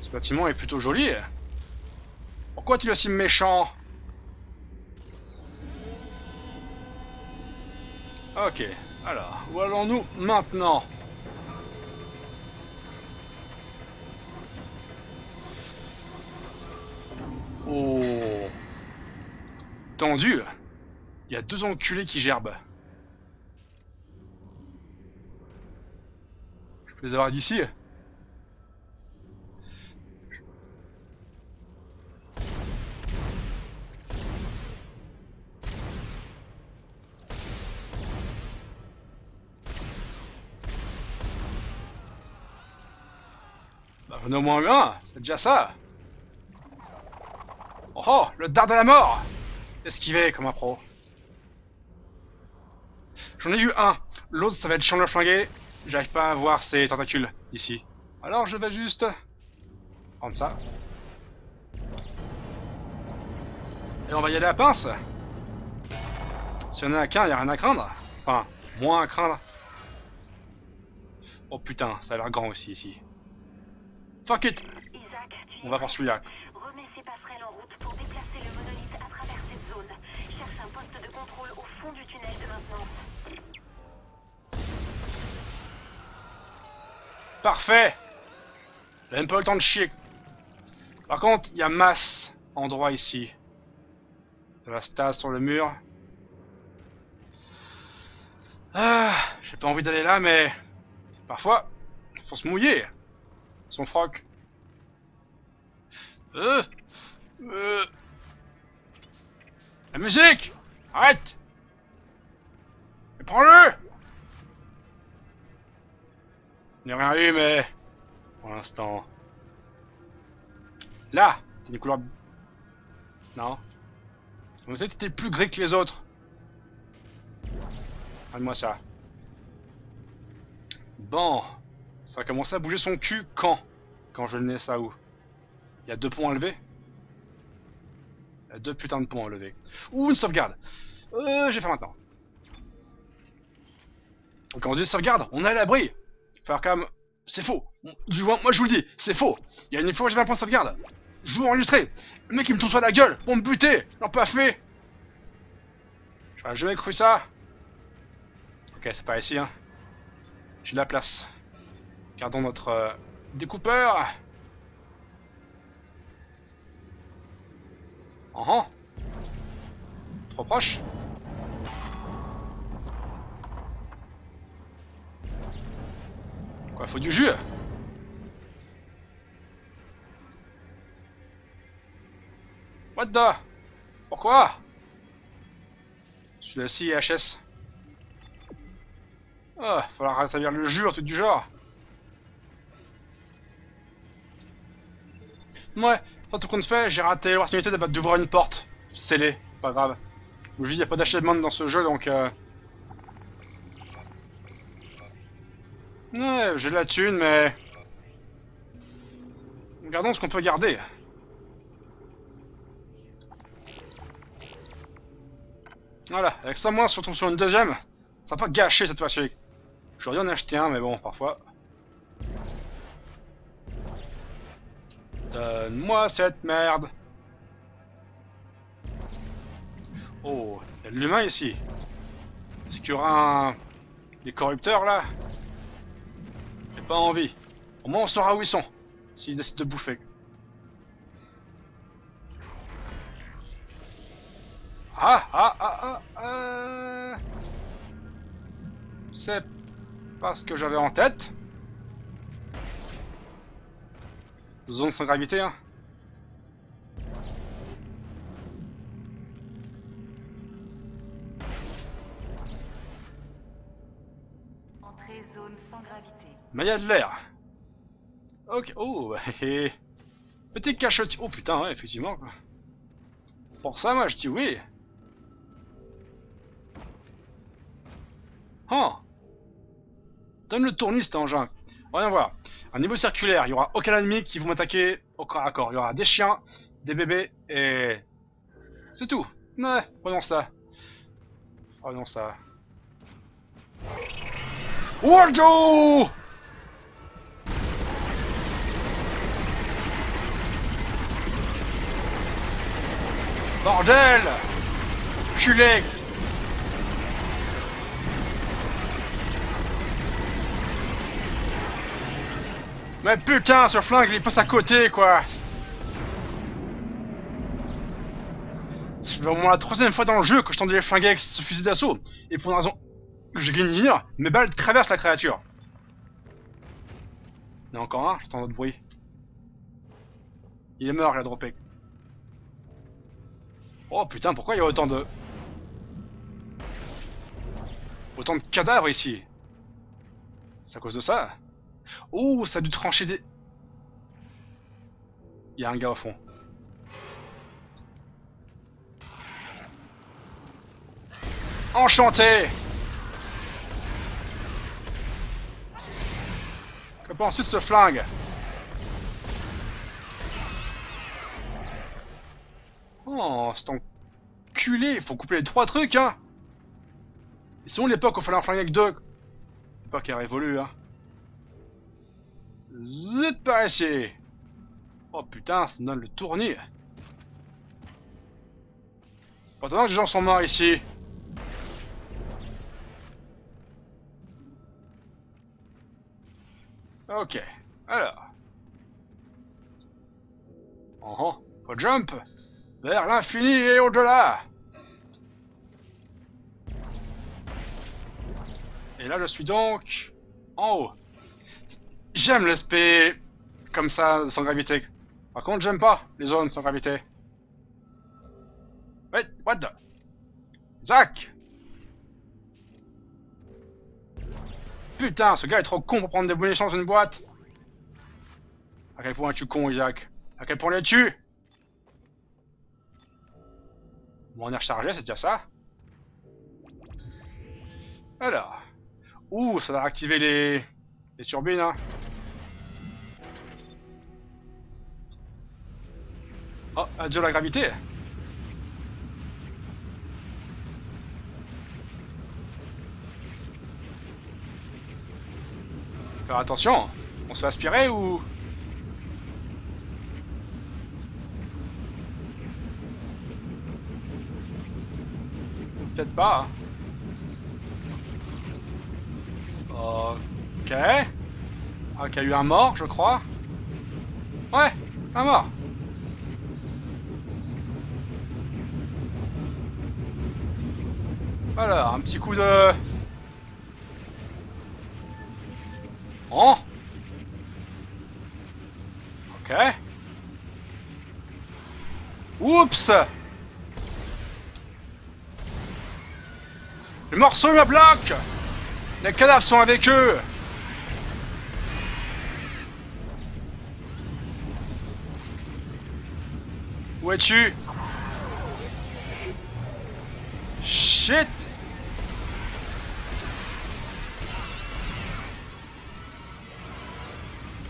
Ce bâtiment est plutôt joli. Pourquoi est-il aussi méchant? Ok. Alors, où allons-nous maintenant? Oh Tendu Il y a deux enculés qui gerbent. Je peux les avoir d'ici Bah, j'en ai au moins un, c'est déjà ça. Oh, oh le dard de la mort Esquivé comme un pro. J'en ai eu un. L'autre, ça va être champ flingué. J'arrive pas à voir ses tentacules ici. Alors je vais juste prendre ça. Et on va y aller à pince. Si on en a qu'un, y a rien à craindre. Enfin, moins à craindre. Oh putain, ça a l'air grand aussi ici. Fuck it Isaac, tu On va voir celui-là. remets ces passerelles en route pour déplacer le monolithe à travers cette zone. Cherche un poste de contrôle au fond du tunnel de maintenance. Parfait J'ai même pas le temps de chier. Par contre, il y a masse endroit ici. De la stase sur le mur. Ah, j'ai pas envie d'aller là, mais... Parfois, faut se mouiller. Son froc. Euh, euh. La musique Arrête Mais prends-le Il n'y a rien eu, mais... Pour l'instant... Là T'as une couleur... Non? Vous savez que t'étais plus gris que les autres. Regarde-moi ça. Bon. Ça va commencer à bouger son cul quand? Quand je le mets ça où? Il y a deux ponts à lever? Il y a deux putains de ponts à lever. Ouh, une sauvegarde Euh, je vais faire maintenant. Quand on dit sauvegarde, on est à l'abri faire comme... C'est faux. Du moins, moi je vous le dis, c'est faux. Il y a une fois que j'avais un point de sauvegarde. Je vous enregistrer. Le mec il me tourne sur la gueule pour me buter. J'en pas fait. J'aurais jamais cru ça. Ok, c'est pas ici. Hein. J'ai de la place. Gardons notre euh, découpeur. Oh, oh. Trop proche Quoi, faut du jus What the? Pourquoi? Celui-ci est HS. Ah, falloir rétablir le jus, un truc du genre. Ouais, pas tout compte fait, j'ai raté l'opportunité d'ouvrir une porte. Scellée, pas grave. Je dis, y a pas d'achèvement dans ce jeu, donc... Euh... Ouais, j'ai de la thune, mais... Regardons ce qu'on peut garder. Voilà, avec ça moi, si on tombe sur une deuxième, ça va pas gâcher cette fois-ci. J'aurais dû en acheter un, mais bon, parfois... Donne-moi cette merde. Oh, il y a de l'humain ici. Est-ce qu'il y aura un... des corrupteurs là? Pas envie. Au moins on saura où ils sont. S'ils décident de bouffer. Ah ah ah ah euh... C'est pas ce que j'avais en tête. Zone sans gravité, hein. Mais il y a de l'air. Ok, oh, <laughs> hé. Petit cachot. Oh putain, ouais, effectivement. Pour ça, moi, je dis oui. Oh Donne le tournis, cet engin. Voyons voir. Un niveau circulaire, il y aura aucun ennemi qui vont m'attaquer au corps à corps. Il y aura des chiens, des bébés et... C'est tout. Ouais, prenons ça. Prenons ça. Waldo Bordel Culé Mais putain, ce flingue, il passe à côté, quoi C'est au moins la troisième fois dans le jeu que je tendais les flinguer avec ce fusil d'assaut. Et pour une raison que je gagne d'ignore, mes balles traversent la créature. Il y en a encore un, j'entends d'autres bruit. Il est mort, il a droppé. Oh putain, pourquoi il y a autant de... Autant de cadavres ici? C'est à cause de ça? Oh, ça a dû trancher des... Il y a un gars au fond. Enchanté! Que penses-tu de ce flingue? Oh, c'est enculé, faut couper les trois trucs, hein. Sont où l'époque où fallait en flinguer avec deux L'époque a révolu, hein. Zut par ici Oh putain, ça donne le tournis Pendant que les gens sont morts ici. Ok, alors. Oh oh, faut jump vers l'infini et au-delà. Et là, je suis donc en haut. J'aime l'aspect comme ça, sans gravité. Par contre, j'aime pas les zones sans gravité. Wait, what the... Zach Putain, ce gars est trop con pour prendre des munitions dans une boîte. À quel point es-tu con, Isaac? À quel point l'es-tu? Bon, on est rechargé, c'est déjà ça. Alors. Ouh, ça va activer les... les turbines, hein. Oh, adieu la gravité Faire attention On se fait aspirer ou... Peut-être pas. Hein. Ok. Ah, ok, il y a eu un mort, je crois. Ouais, un mort. Alors, un petit coup de... Oh Ok. Oups Le morceau me bloque. Les cadavres sont avec eux. Où es-tu? Shit.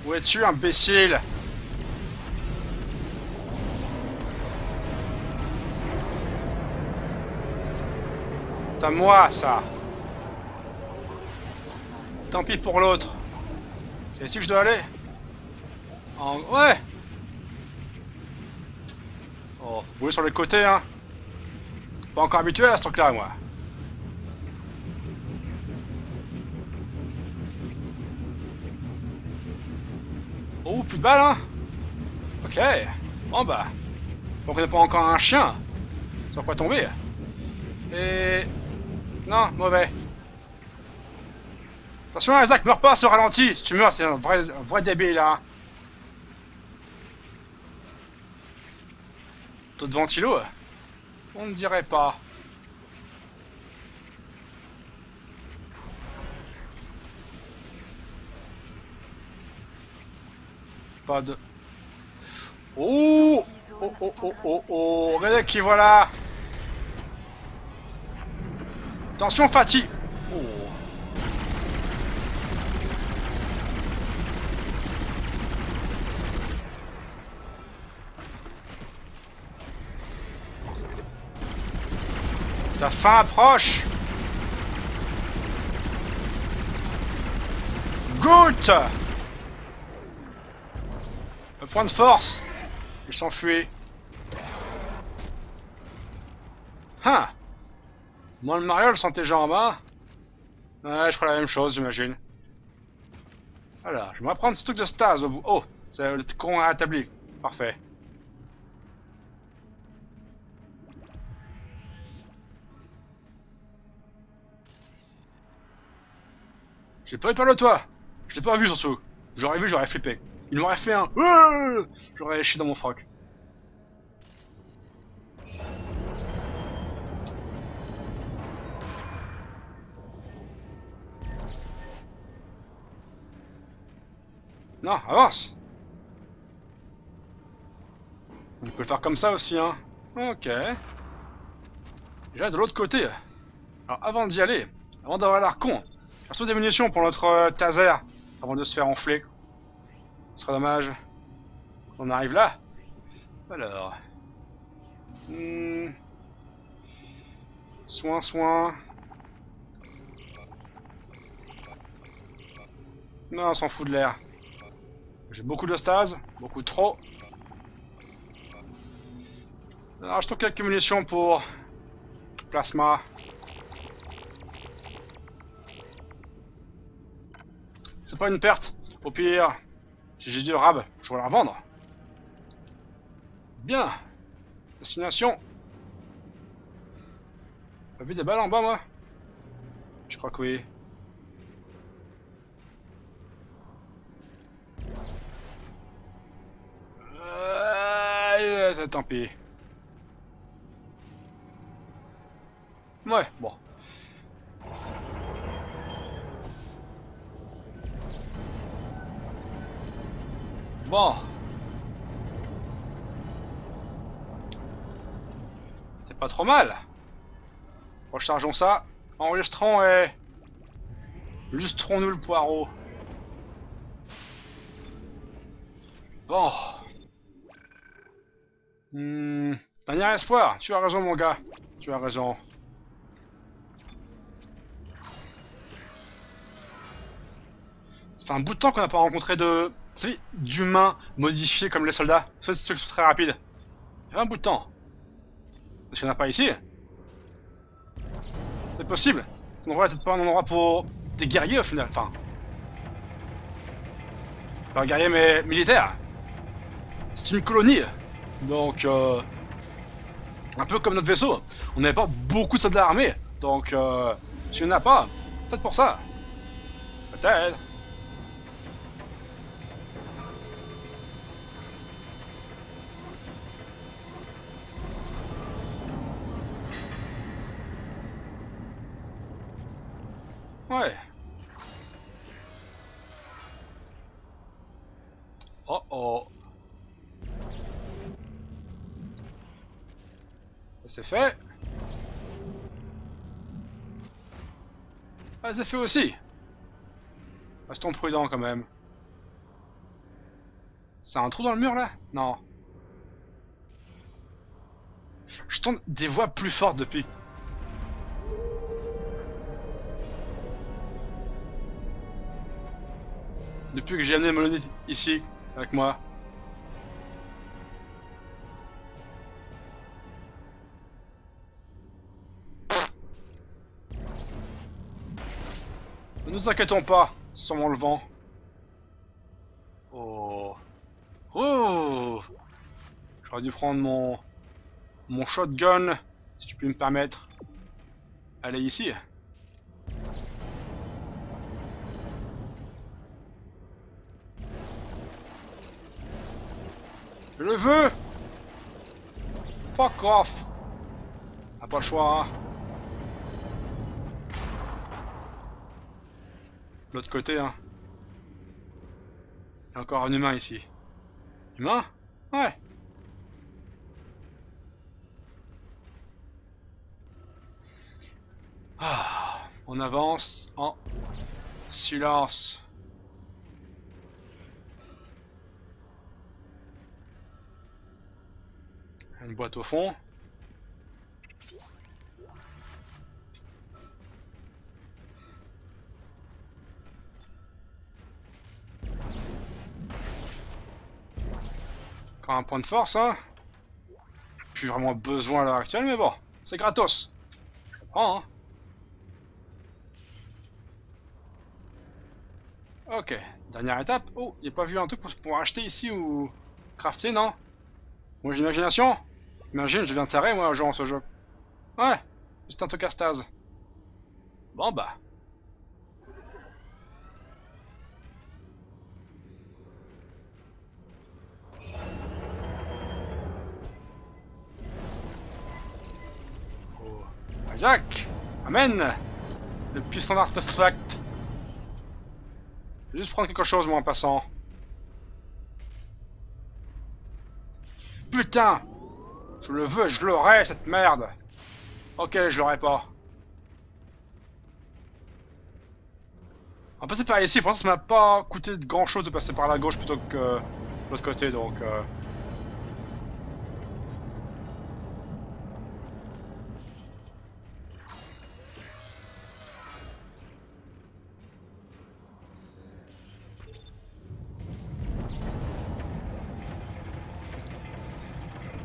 Où es-tu, imbécile? À moi, ça Tant pis pour l'autre. C'est ici que je dois aller en... Ouais Oh, sur le côté, hein Pas encore habitué à ce truc-là, moi. Oh, plus de balles, hein Ok. Bon, bah. Donc on n'a pas encore un chien? Sur quoi tomber? Et... Non, mauvais. Attention, Isaac, meurs pas, ce ralenti. Si tu meurs, c'est un vrai, un débile, là. Taux de ventilo On ne dirait pas. Pas de... Oh Oh oh oh oh oh Regardez qui voilà Attention Fatih Oh. La fin approche. Good Un point de force. Il s'enfuit. Hein Moi le mariole sans tes jambes, hein Ouais, je ferai la même chose, j'imagine. Voilà, je vais prendre ce truc de stase au bout. Oh C'est le con à établi. Parfait. J'ai pas eu peur de toi Je l'ai pas vu surtout. J'aurais vu, j'aurais flippé. Il m'aurait fait un... J'aurais chié dans mon froc. Non, avance On peut le faire comme ça aussi, hein. Ok. Déjà de l'autre côté. Alors avant d'y aller, avant d'avoir l'air con, Reçoit des munitions pour notre euh, taser avant de se faire enfler. Ce serait dommage. On arrive là. Alors. Hmm. Soin, soin. Non, on s'en fout de l'air. J'ai beaucoup de stase, beaucoup trop. Alors, je trouve quelques munitions pour plasma. C'est pas une perte. Au pire, si j'ai du rab, je vais la revendre. Bien. Destination. T'as vu des balles en bas, moi? Je crois que oui. Euh, tant pis. Ouais, bon. Bon. C'est pas trop mal. Rechargeons ça. Enregistrons et... Lustrons-nous le poireau. Bon. Hmm. Dernier espoir. Tu as raison, mon gars. Tu as raison. Fait un bout de temps qu'on n'a pas rencontré de c'est d'humains modifiés comme les soldats. Ça, c'est très rapide. Il y a un bout de temps. Parce qu'il n'y en a pas ici. C'est possible. Cet endroit peut-être pas un endroit pour des guerriers au final. Enfin. Pas guerriers mais militaires. C'est une colonie. Donc, euh, un peu comme notre vaisseau. On n'avait pas beaucoup de soldats armés. Donc, euh, s'il n'y en a pas, peut-être pour ça. Peut-être. Ouais. Oh oh. Ça c'est fait. Ah, c'est fait aussi. Restons prudents quand même. C'est un trou dans le mur là? Non. Je tente des voix plus fortes depuis. Depuis que j'ai amené Moloney ici, avec moi. Nous inquiétons pas, sûrement le vent. Oh. Oh J'aurais dû prendre mon... Mon shotgun, si tu peux me permettre. Allez ici. Je le veux Fuck off A pas le choix, hein. L'autre côté, hein. Encore un humain ici. Humain? Ouais. Ah, on avance en silence. Une boîte au fond. Encore un point de force, hein Plus vraiment besoin à l'heure actuelle, mais bon, c'est gratos. Je prends, hein Ok, dernière étape. Oh, il a pas vu un truc pour, acheter ici ou crafter, non? Mon imagination? Imagine, je viens moi, genre, ce jeu. Ouais, juste un truc à stase. Bon bah. Isaac Amen Le puissant artefact Je vais juste prendre quelque chose, moi, en passant. Putain Je le veux, je l'aurai, cette merde Ok, je l'aurai pas. On va passer par ici, pour l'instant ça m'a pas coûté de grand chose de passer par la gauche plutôt que l'autre côté, donc... Euh...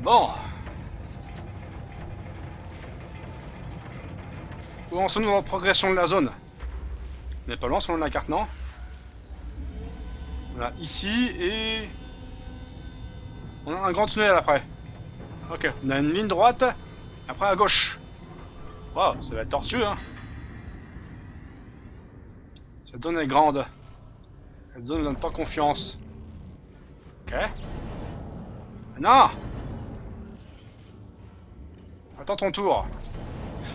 Bon. Où en sommes-nous la progression de la zone? On est pas loin selon la carte, non? Voilà, ici et... On a un grand tunnel après. Ok, on a une ligne droite, après à gauche. Waouh, ça va être tortueux, hein Cette zone est grande. Cette zone ne donne pas confiance. Ok. Non Attends ton tour.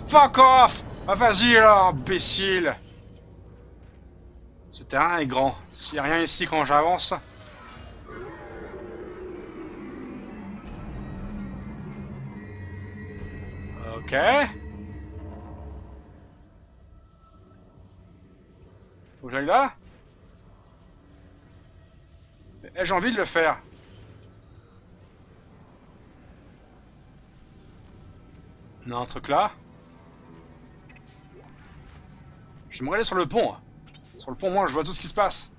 Fuck off Ah vas-y là, imbécile Ce terrain est grand. S'il n'y a rien ici quand j'avance... Ok. Faut que j'aille là Eh, J'ai envie de le faire. On a un truc là. J'aimerais aller sur le pont. Sur le pont, moi, je vois tout ce qui se passe.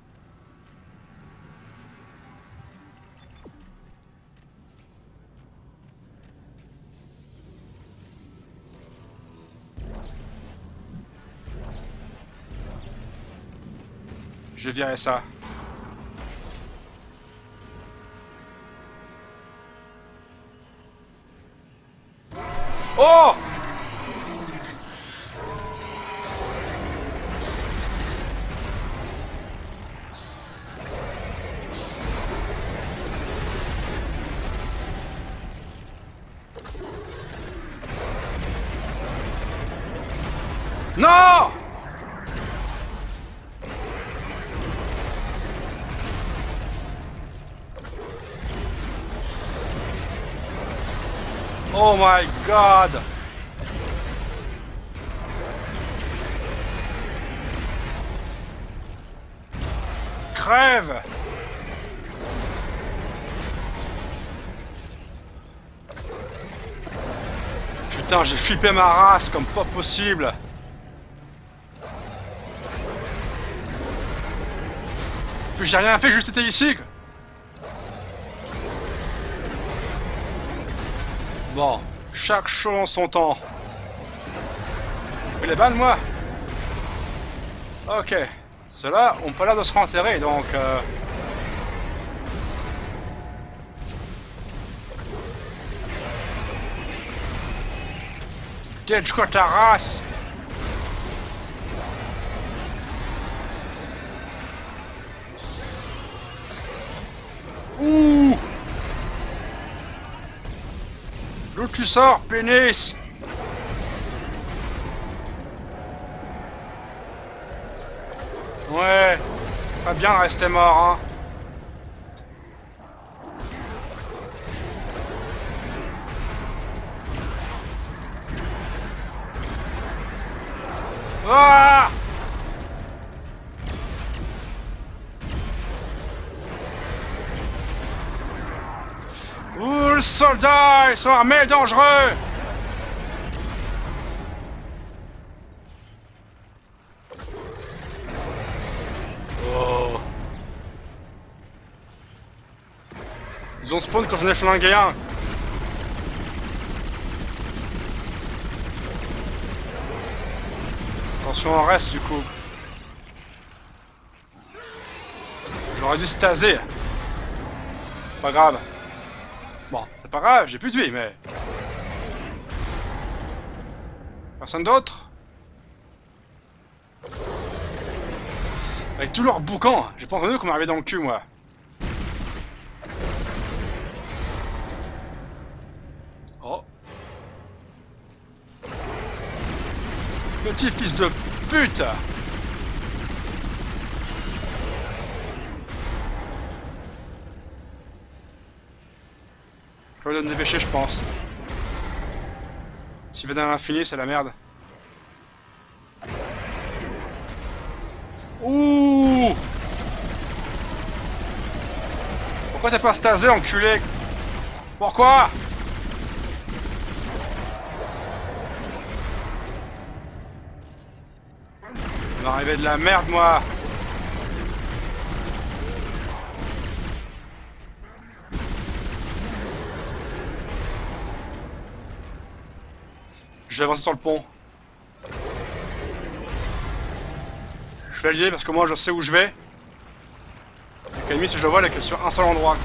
Je vais virer ça. Oh Crève. Putain, j'ai flippé ma race comme pas possible. J'ai rien fait, juste été ici. Bon, chaque chose en son temps. Il est ban moi Ok. Ceux-là ont pas l'air de se renterrer donc... Euh... Quoi ta race tu sors, pénis Ouais, pas bien rester mort, hein. Ils sont armés dangereux Oh. Ils ont spawn quand j'en ai flingué un. Attention on reste du coup. J'aurais dû staser. Pas grave. Pas grave, j'ai plus de vie, mais... Personne d'autre? Avec tous leurs boucans, j'ai pas entendu qu'on m'arrivait dans le cul, moi. Oh. Petit fils de pute Je vais me dépêcher, je pense. S'il va dans l'infini, c'est la merde. Ouh Pourquoi t'as pas stasé, enculé Pourquoi Il va arriver de la merde, moi Je vais avancer sur le pont. Je vais allier parce que moi je sais où je vais. Qu'à si je vois, elle est que sur un seul endroit.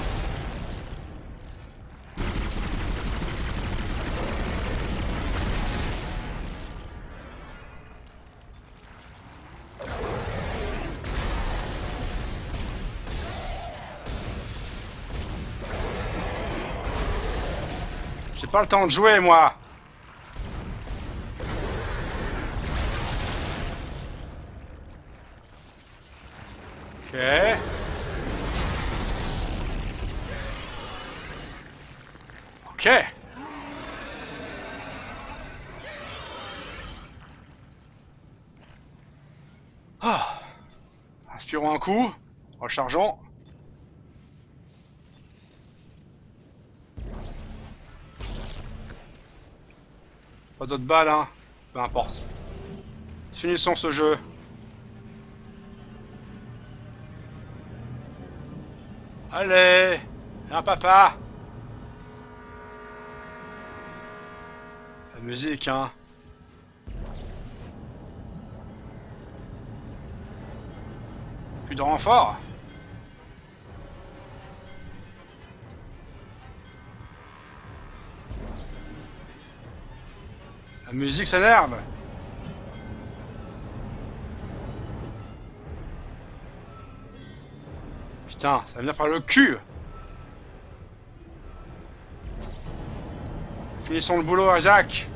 J'ai pas le temps de jouer, moi coup. Rechargeons. Pas d'autres balles, hein. Peu importe. Finissons ce jeu. Allez Un papa La musique, hein Plus de renfort. La musique s'énerve. Putain, ça venir par le cul. Finissons le boulot, Isaac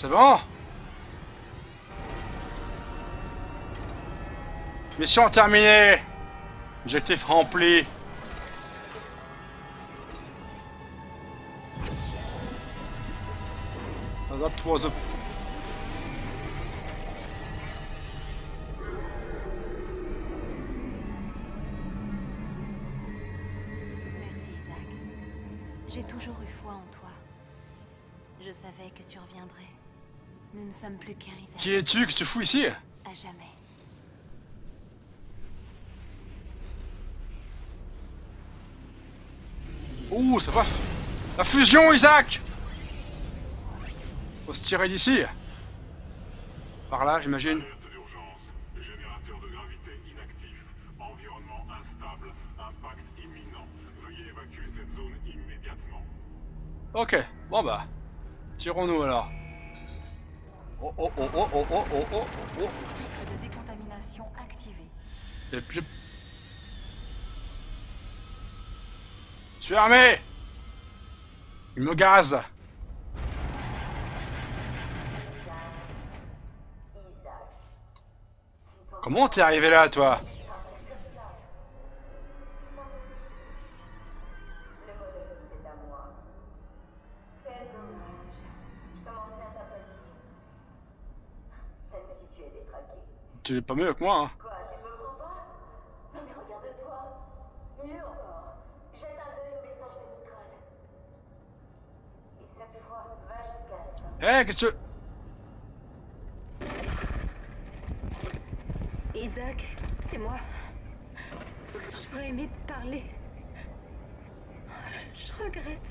C'est bon Mission terminée. Objectif rempli. That was a... sommes plus qu'un, Isaac. Qui es-tu que tu fous ici? À jamais. Ouh, ça va La fusion, Isaac Faut se tirer d'ici Par là, j'imagine. Alerte d'urgence. Générateur de gravité inactif. Environnement instable. Impact imminent. Veuillez évacuer cette zone immédiatement. Ok, bon bah. Tirons-nous alors. Oh oh oh oh oh oh oh oh oh Cycle de décontamination activé. Et puis- Je suis armé. Il me gaze. Comment t'es arrivé là, toi? Tu pas mieux que moi, hein Quoi, tu me crois pas Non mais regarde-toi. Mieux encore. Jette un œil au message de Nicole. Et cette fois, va jusqu'à la fin. Eh, qu'est-ce que tu... Isaac, c'est moi. J'aurais aimé te parler. Je regrette.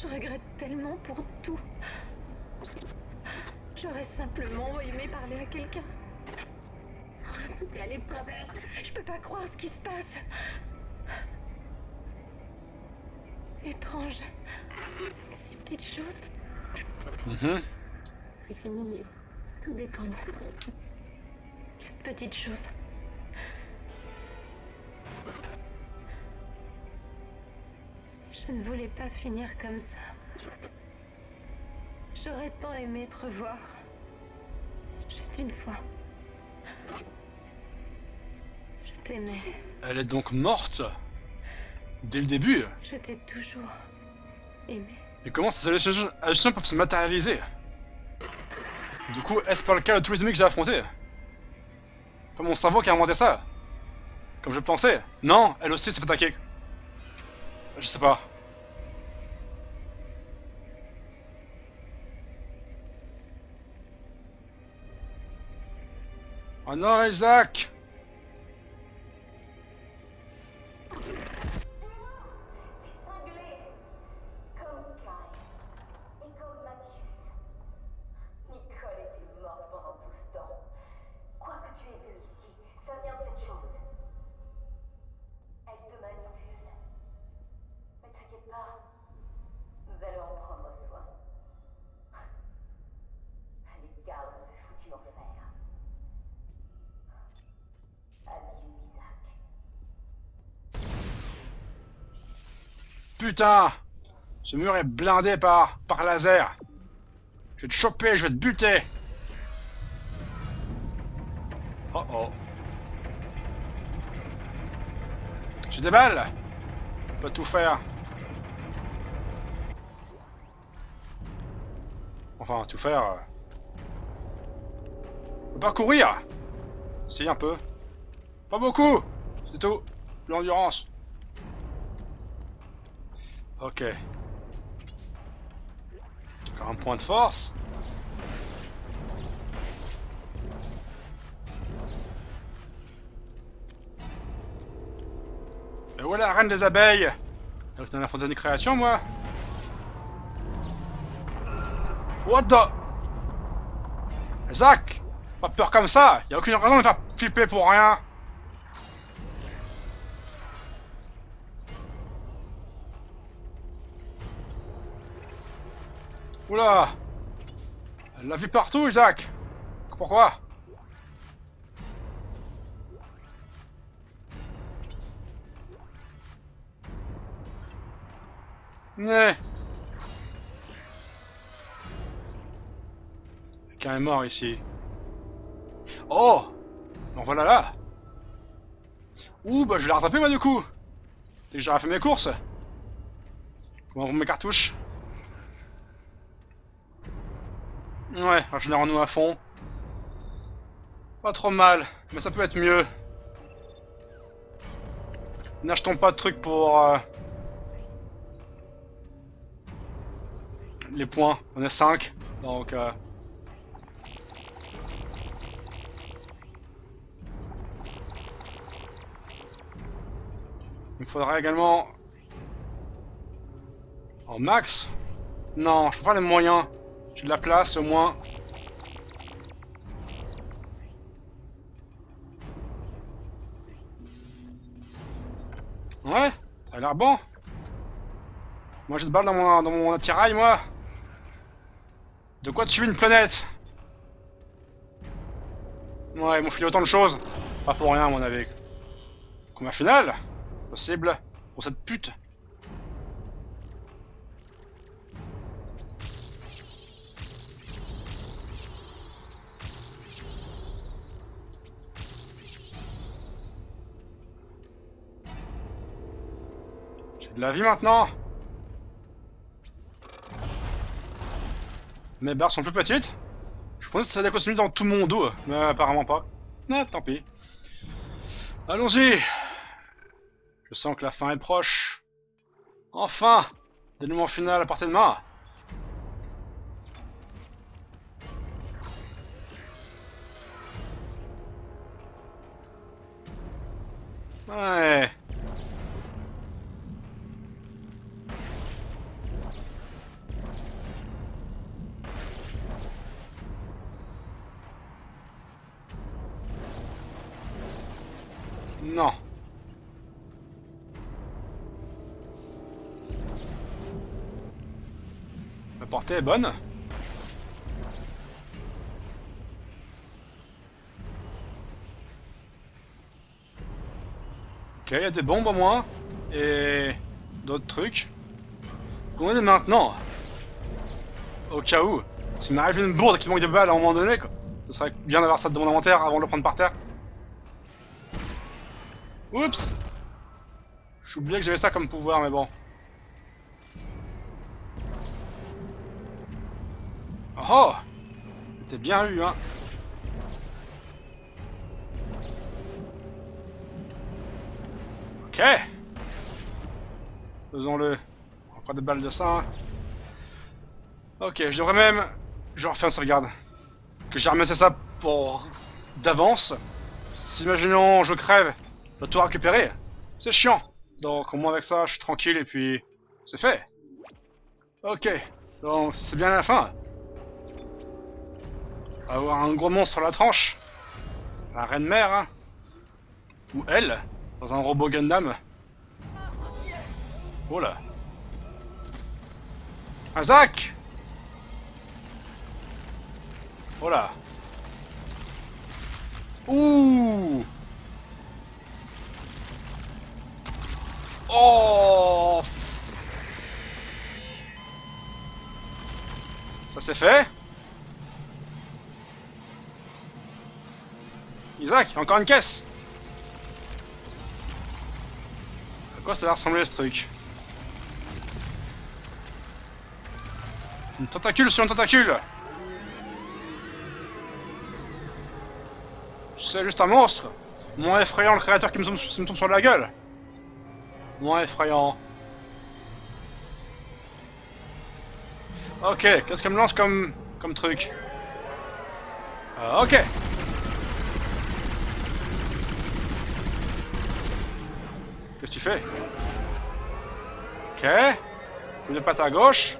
Je regrette tellement pour tout. J'aurais simplement aimé parler à quelqu'un. Je peux pas croire ce qui se passe. Étrange. Ces petites choses. Mhm. C'est fini. Tout dépend de cette petite chose. Je ne voulais pas finir comme ça. J'aurais tant aimé te revoir. Juste une fois. Elle est donc morte. Dès le début. Je t'ai toujours aimé. Et comment ces hallucinations peuvent se matérialiser? Du coup, est-ce pas le cas de tous les ennemis que j'ai affrontés? Pas mon cerveau qui a inventé ça. Comme je pensais. Non, elle aussi s'est fait attaquer. Je sais pas. Oh non, Isaac Putain Ce mur est blindé par, par laser. Je vais te choper, je vais te buter. Oh oh. J'ai des balles peux tout faire. Enfin, tout faire... euh. Je peux pas courir? Si, un peu. Pas beaucoup C'est tout. L'endurance. Ok. Encore un point de force. Et où est la reine des abeilles. Elle est dans la fontaine des créations, moi. What the? Zach Pas peur comme ça. Y'a aucune raison de faire flipper pour rien Oula. L'a vu partout, Isaac. Pourquoi? Mais... Quelqu'un est mort ici. Oh. En voilà là. Ouh, bah je vais la rattraper moi du coup. Dès que j'aurai fait mes courses. Comment vont mes cartouches Ouais, je les renoue à fond. Pas trop mal, mais ça peut être mieux. N'achetons pas de trucs pour... euh, Les points, on est 5, donc... euh, Il me faudra également... En max Non, je peux pas les moyens. De la place au moins. Ouais, ça a l'air bon. Moi j'ai de balles dans mon, dans mon attirail, moi. De quoi tuer une planète? Ouais, ils m'ont filé autant de choses. Pas pour rien, mon avis. Combien final Possible. Pour cette pute. La vie maintenant. Mes barres sont plus petites. Je pensais que ça allait continuer dans tout mon dos, mais apparemment pas. Ah, tant pis. Allons-y. Je sens que la fin est proche. Enfin Dénouement final à portée de main. Ouais. Non. La portée est bonne. Ok, il y a des bombes au moins. Et d'autres trucs. Combien est maintenant? Au cas où. S'il m'arrive une bourde qui manque de balles à un moment donné, quoi. Ce serait bien d'avoir ça dans mon inventaire avant de le prendre par terre. Oups oublié que j'avais ça comme pouvoir, mais bon. Oh C'était bien eu, hein Ok Faisons-le. Encore des balles de ça, hein. Ok, je devrais même... Je refais un sauvegarde. Que j'ai ramassé ça pour... d'avance. Si imaginons je crève, dois tout récupérer. C'est chiant. Donc au moins avec ça, je suis tranquille et puis... C'est fait. Ok. Donc c'est bien la fin. Avoir un gros monstre sur la tranche. La reine mère, hein. Ou elle, dans un robot Gundam. Oh là. Isaac Oh là. Ouh Oh. Ça c'est fait. Isaac, encore une caisse. À quoi ça va ressembler ce truc? Une tentacule sur une tentacule. C'est juste un monstre. Moins effrayant le créateur qui me tombe, qui me tombe sur la gueule Moins effrayant. Ok, qu'est-ce qu'elle me lance comme, comme truc Ah, Ok Qu'est-ce que tu fais? Ok. Coup de patte à gauche.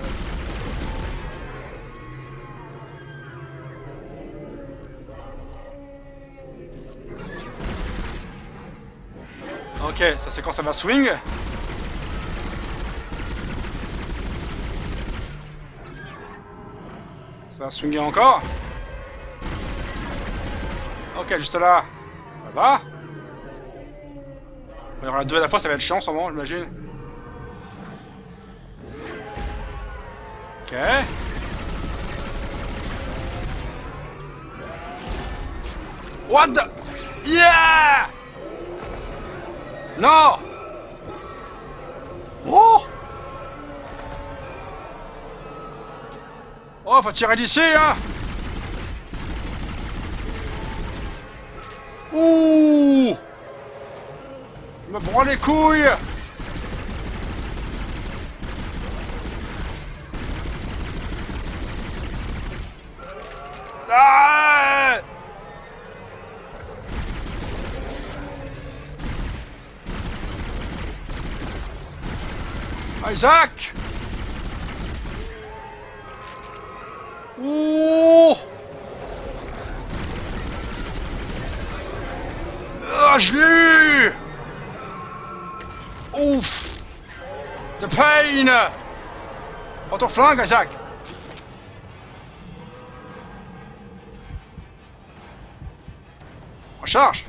Ok, ça c'est quand ça va swing. Ça va swinger encore. Ok, juste là. Ça va. Il y aura deux à la fois, ça va être chiant, sûrement, j'imagine. Ok. What the... Yeah Non. Oh. Oh, faut tirer d'ici, hein. Ouh. Je me broie les couilles. Ah Isaac! Ouh Ah, je l'ai Ouf! The pain Prends ton flingue, Isaac! Recharge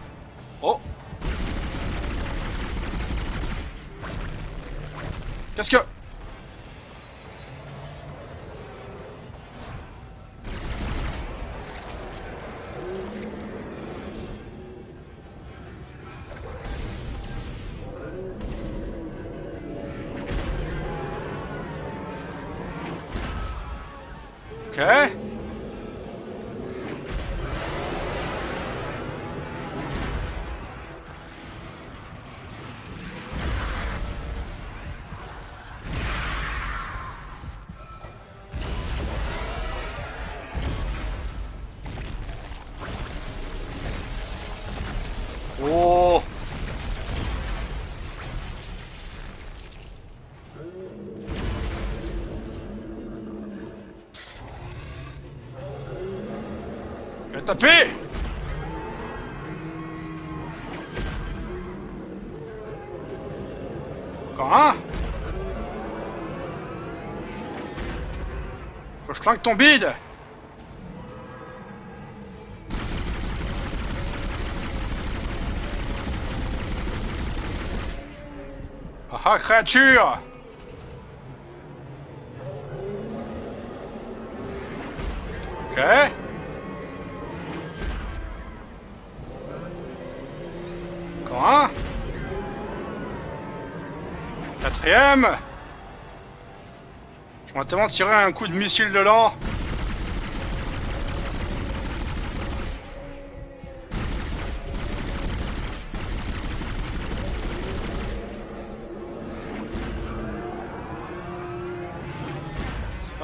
Oh Qu'est-ce que... Flanque ton bide Ah ah, créature Ok. Encore un. Quatrième. Tirer un coup de missile de l'an.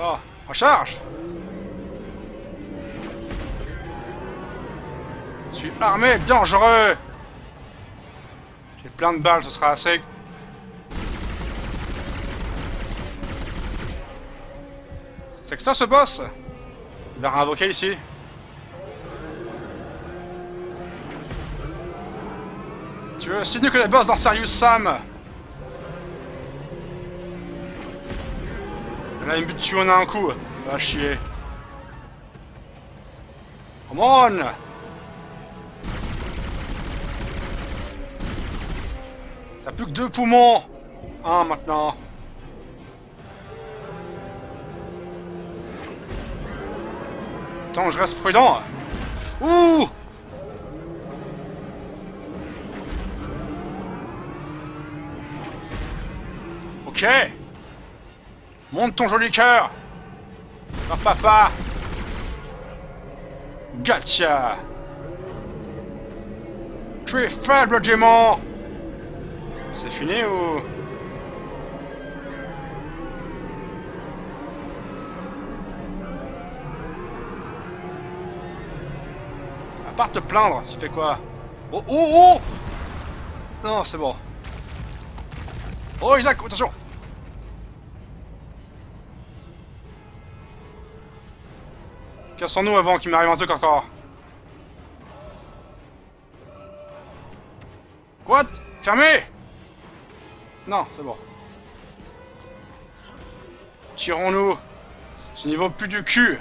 Oh, recharge Je suis armé dangereux J'ai plein de balles, ce sera assez. Ça ce boss? Il va réinvoquer ici. Tu veux aussi que les boss dans Serious Sam? Là, il me dessus en un coup. Va chier. Come on T'as plus que deux poumons Un maintenant. Je reste prudent. Ouh! Ok. Monte ton joli cœur. Non, papa. Gotcha. Tu es faible, démon C'est fini ou... À part te plaindre, tu fais quoi Oh, oh, oh Non, c'est bon. Oh, Isaac, attention Cassons-nous avant qu'il m'arrive un truc encore. What Fermé Non, c'est bon. Tirons-nous. Ce niveau plus du cul.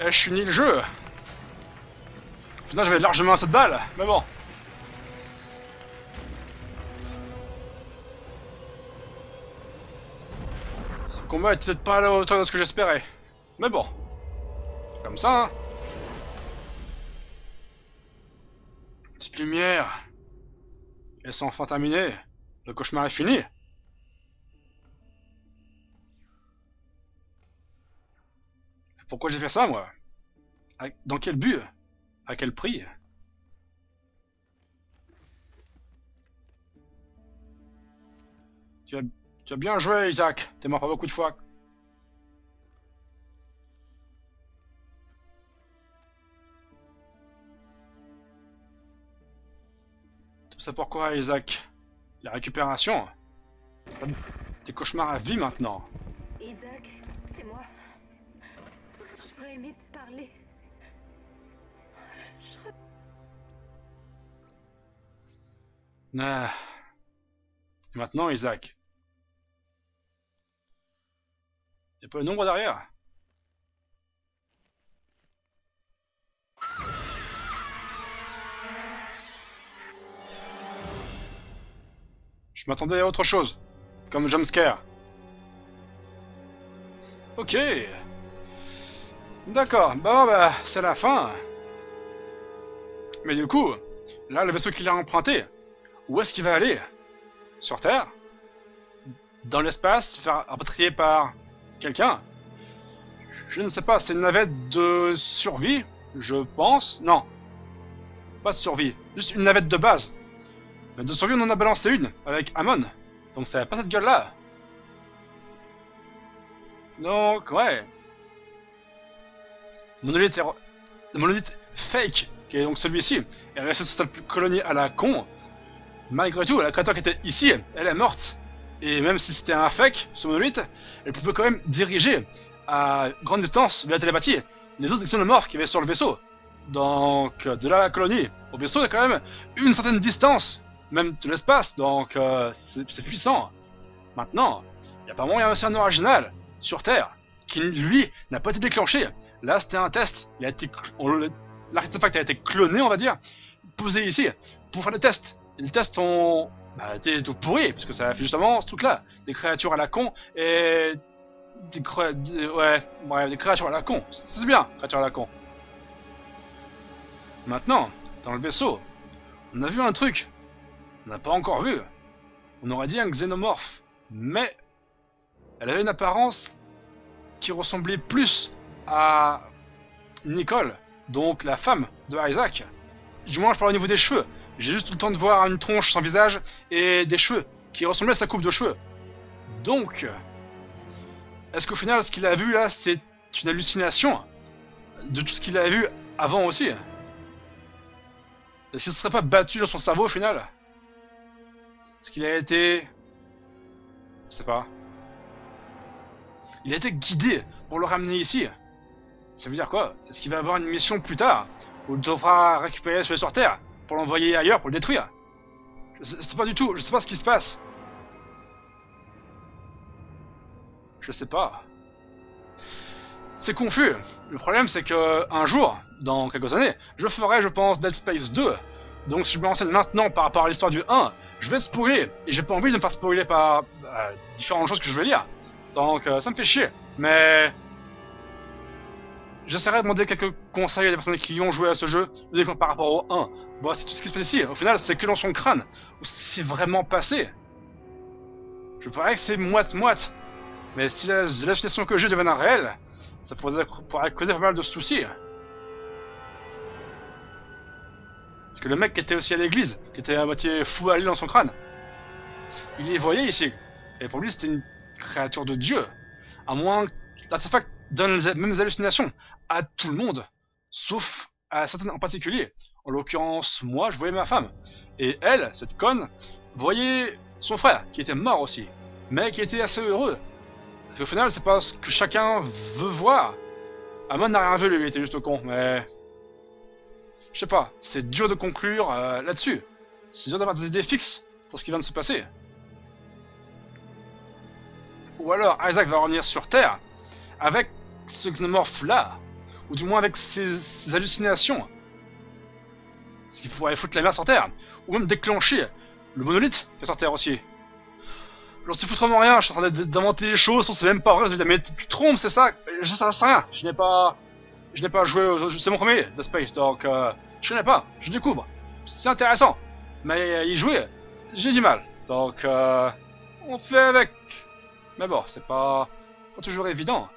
Eh, je finis le jeu. Final, j'avais largement cette balle, mais bon. Ce combat était peut-être pas à la hauteur de ce que j'espérais. Mais bon. Comme ça, hein. petite lumière. Et c'est enfin terminé. Le cauchemar est fini. Pourquoi j'ai fait ça, moi? Dans quel but? À quel prix? Tu as, bien joué, Isaac. T'es mort pas beaucoup de fois. Tout ça pourquoi, Isaac? La récupération? Tes cauchemars à vie maintenant. Isaac, Ah. Maintenant, Isaac. Y'a pas le nombre derrière? Je m'attendais à autre chose. Comme jumpscare. Ok. D'accord, bon bah, c'est la fin. Mais du coup, là, le vaisseau qu'il a emprunté, où est-ce qu'il va aller? Sur Terre? Dans l'espace Faire rapatrier par quelqu'un? Je ne sais pas, c'est une navette de survie, je pense. Non. Pas de survie, juste une navette de base. De survie, on en a balancé une, avec Amon. Donc ça a pas cette gueule-là. Donc, ouais. Monolithe, monolithe fake, qui est donc celui-ci, est resté sur cette colonie à la con. Malgré tout, la créature qui était ici, elle est morte. Et même si c'était un fake, ce monolithe, elle pouvait quand même diriger à grande distance via la télépathie les autres xénomorphes qui avaient sur le vaisseau. Donc, de là à la colonie, au vaisseau, il y a quand même une certaine distance, même de l'espace, donc euh, c'est puissant. Maintenant, il n'y a pas moyen aussi un original sur Terre qui, lui, n'a pas été déclenché. Là, c'était un test. Il a été, le- l'artefact a été cloné, on va dire, posé ici pour faire des tests. Les tests ont bah, été tout pourris parce que ça a fait justement ce truc-là, des créatures à la con et des, ouais, des créatures à la con. C'est bien, créatures à la con. Maintenant, dans le vaisseau, on a vu un truc. On n'a pas encore vu. On aurait dit un xénomorphe, mais elle avait une apparence qui ressemblait plus à Nicole, donc la femme de Isaac. Du moins, je parle au niveau des cheveux. J'ai juste eu le temps de voir une tronche sans visage et des cheveux qui ressemblaient à sa coupe de cheveux. Donc, est-ce qu'au final, ce qu'il a vu là, c'est une hallucination de tout ce qu'il a vu avant aussi? Est-ce qu'il ne serait pas battu dans son cerveau au final Est-ce qu'il a été... Je sais pas. Il a été guidé pour le ramener ici? Ça veut dire quoi? Est-ce qu'il va avoir une mission plus tard Où il devra récupérer celui sur Terre? Pour l'envoyer ailleurs pour le détruire Je sais, pas du tout, je sais pas ce qui se passe. Je sais pas. C'est confus. Le problème c'est que un jour, dans quelques années, je ferai je pense Dead Space 2. Donc si je me renseigne maintenant par rapport à l'histoire du 1, je vais spoiler. Et j'ai pas envie de me faire spoiler par euh, différentes choses que je vais lire. Donc euh, ça me fait chier. Mais j'essaierai de demander quelques conseils à des personnes qui ont joué à ce jeu par rapport au 1. Bon, c'est tout ce qui se passe ici. Au final, c'est que dans son crâne. C'est vraiment passé. Je parais que c'est moite-moite. Mais si la- l'hallucination que j'ai devenait réelle, ça pourrait, causer pas mal de soucis. Parce que le mec qui était aussi à l'église, qui était à moitié fou à l'île dans son crâne, il les voyait ici. Et pour lui, c'était une créature de Dieu. À moins que l'artefact donne les mêmes hallucinations à tout le monde, sauf à certaines en particulier. En l'occurrence, moi, je voyais ma femme. Et elle, cette conne, voyait son frère, qui était mort aussi, mais qui était assez heureux. Parce qu'au final, c'est pas ce que chacun veut voir. Amon n'a rien vu, lui, il était juste con, mais... Je sais pas, c'est dur de conclure euh, là-dessus. C'est dur d'avoir des idées fixes pour ce qui vient de se passer. Ou alors Isaac va revenir sur Terre avec ce xénomorphe là, ou du moins avec ses, hallucinations. Ce qui pourrait foutre la merde sur Terre, ou même déclencher le monolithe qui est sur Terre aussi. J'en sais foutrement rien, je suis en train d'inventer des choses, on sait même pas vrai, mais tu trompes, c'est ça? Je sais rien, je n'ai pas... Je n'ai pas joué c'est mon premier, The Space, donc euh, je connais pas, je découvre. c'est intéressant. Mais y jouer, j'ai du mal. Donc, euh, on fait avec. Mais bon, c'est pas toujours évident.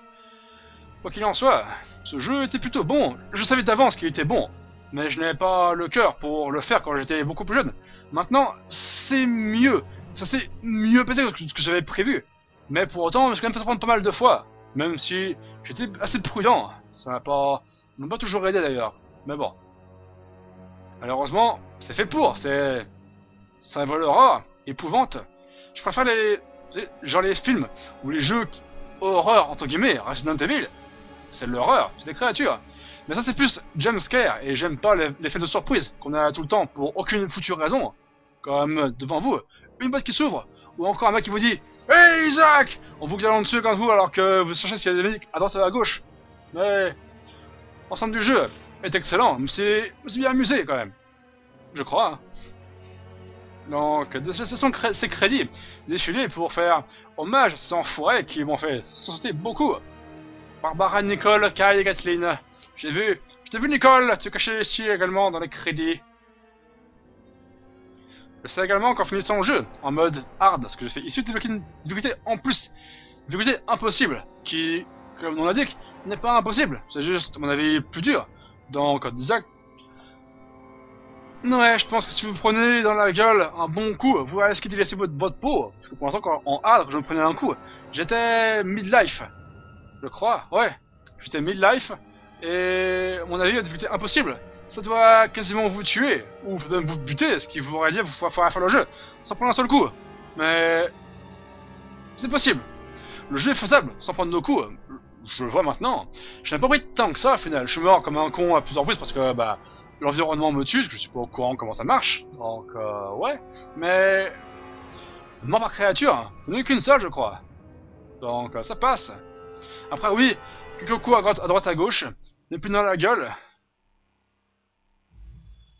Quoi qu'il en soit, ce jeu était plutôt bon. Je savais d'avance qu'il était bon. Mais je n'avais pas le cœur pour le faire quand j'étais beaucoup plus jeune. Maintenant, c'est mieux. Ça s'est mieux passé que ce que j'avais prévu. Mais pour autant, je suis quand même fait prendre pas mal de fois. Même si j'étais assez prudent. Ça n'a pas... m'a pas toujours aidé d'ailleurs. Mais bon. Malheureusement, c'est fait pour. C'est... C'est un vol horreur, épouvante. Je préfère les... Genre les films, ou les jeux horreur, entre guillemets, Resident Evil. C'est l'horreur, c'est des créatures. Mais ça c'est plus jumpscare, et j'aime pas l'effet de surprise qu'on a tout le temps pour aucune future raison. Comme devant vous, une boîte qui s'ouvre, ou encore un mec qui vous dit Hey Isaac On vous gueule dessus quand vous alors que vous cherchez s'il y a des mecs à droite et à gauche. Mais l'ensemble du jeu est excellent, mais c'est bien amusé quand même. Je crois. Hein. Donc, toute façon, ces crédits défilés pour faire hommage à ces enfoirés qui m'ont fait sauter beaucoup. Barbara, Nicole, Kai et Kathleen. J'ai vu, je t'ai vu Nicole, tu es caché ici également dans les crédits. Je sais également qu'en finissant le jeu, en mode hard, ce que j'ai fait ici, débloquer une difficulté en plus. Difficulté impossible, qui, comme on l'indique, n'est pas impossible. C'est juste, à mon avis, plus dur. Donc, Isaac... Ouais, je pense que si vous prenez dans la gueule un bon coup, vous risquez de laisser votre, votre peau. Parce que pour l'instant, en hard, je me prenais un coup, j'étais midlife. Je crois, ouais. J'étais midlife. Et, mon avis, la difficulté impossible ça doit quasiment vous tuer, ou même vous buter, ce qui voudrait dire vous faire faire le jeu, sans prendre un seul coup. Mais... C'est possible. Le jeu est faisable, sans prendre nos coups. Je le vois maintenant. Je n'ai pas pris tant que ça, au final. Je suis mort comme un con à plusieurs reprises parce que, bah, l'environnement me tue, parce que je suis pas au courant comment ça marche. Donc, euh, ouais. Mais... Mort par créature, ce n'est qu'une seule, je crois. Donc, euh, ça passe. Après, oui, quelques coups à droite à, droite, à gauche, mais plus dans la gueule,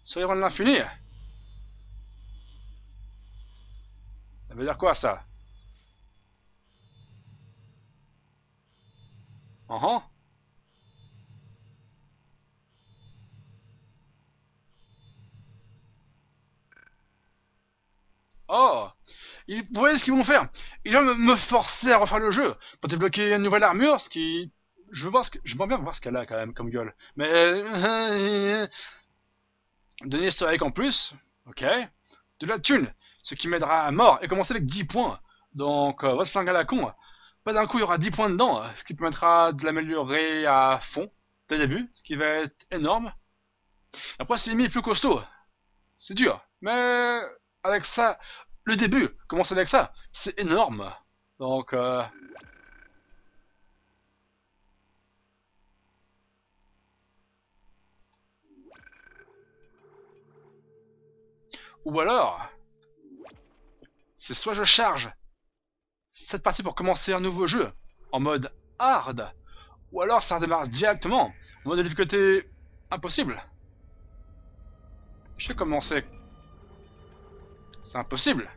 Soyons de l'infini. Ça veut dire quoi ça? Uh -huh. Oh Vous voyez ce qu'ils vont faire Ils vont me forcer à refaire le jeu pour débloquer une nouvelle armure, ce qui... Je veux voir ce bien voir ce qu'elle a quand même comme gueule. Mais... <laughs> Donner historique en plus, ok. De la thune, ce qui m'aidera à mort, et commencer avec 10 points. Donc, euh, va se flinguer à la con. Pas d'un coup, il y aura 10 points dedans, ce qui permettra de l'améliorer à fond, dès le début, ce qui va être énorme. Après, c'est limite plus costaud. C'est dur, mais avec ça, le début, commencer avec ça, c'est énorme. Donc, euh, Ou alors, c'est soit je charge cette partie pour commencer un nouveau jeu en mode hard, ou alors ça redémarre directement en mode de difficulté impossible. Je vais commencer. C'est impossible.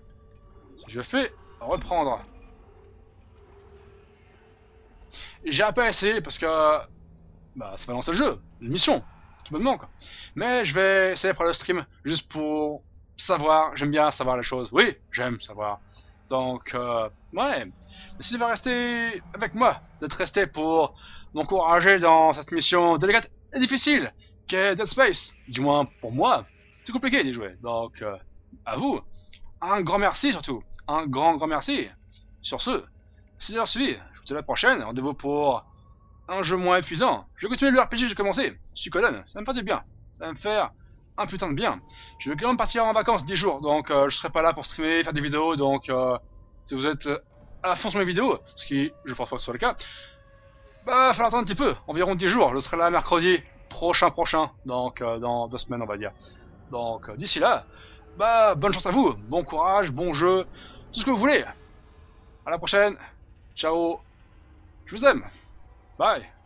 Si je fais reprendre. J'ai un peu essayé parce que bah va lancer le jeu, l'émission, tout bonnement quoi. Mais je vais essayer pour le stream juste pour savoir, j'aime bien savoir les choses. Oui, j'aime savoir. Donc, euh, ouais. Mais si tu vas rester avec moi, d'être resté pour m'encourager dans cette mission délicate et difficile qu'est Dead Space, du moins pour moi, c'est compliqué d'y jouer. Donc, euh, à vous, un grand merci surtout. Un grand, grand merci. Sur ce, si vous suivi, je vous dis à la prochaine. Rendez-vous pour un jeu moins épuisant. Je vais continuer le RPG j'ai commencé. Suikoden, ça me fait du bien. Ça va me faire un putain de bien. Je vais quand même partir en vacances 10 jours, donc euh, je serai pas là pour streamer, faire des vidéos, donc euh, si vous êtes à fond sur mes vidéos, ce qui je pense pas que ce soit le cas, bah falloir attendre un petit peu, environ 10 jours, je serai là mercredi prochain prochain, donc euh, dans deux semaines on va dire. Donc d'ici là, bah bonne chance à vous, bon courage, bon jeu, tout ce que vous voulez. À la prochaine, ciao, je vous aime, bye.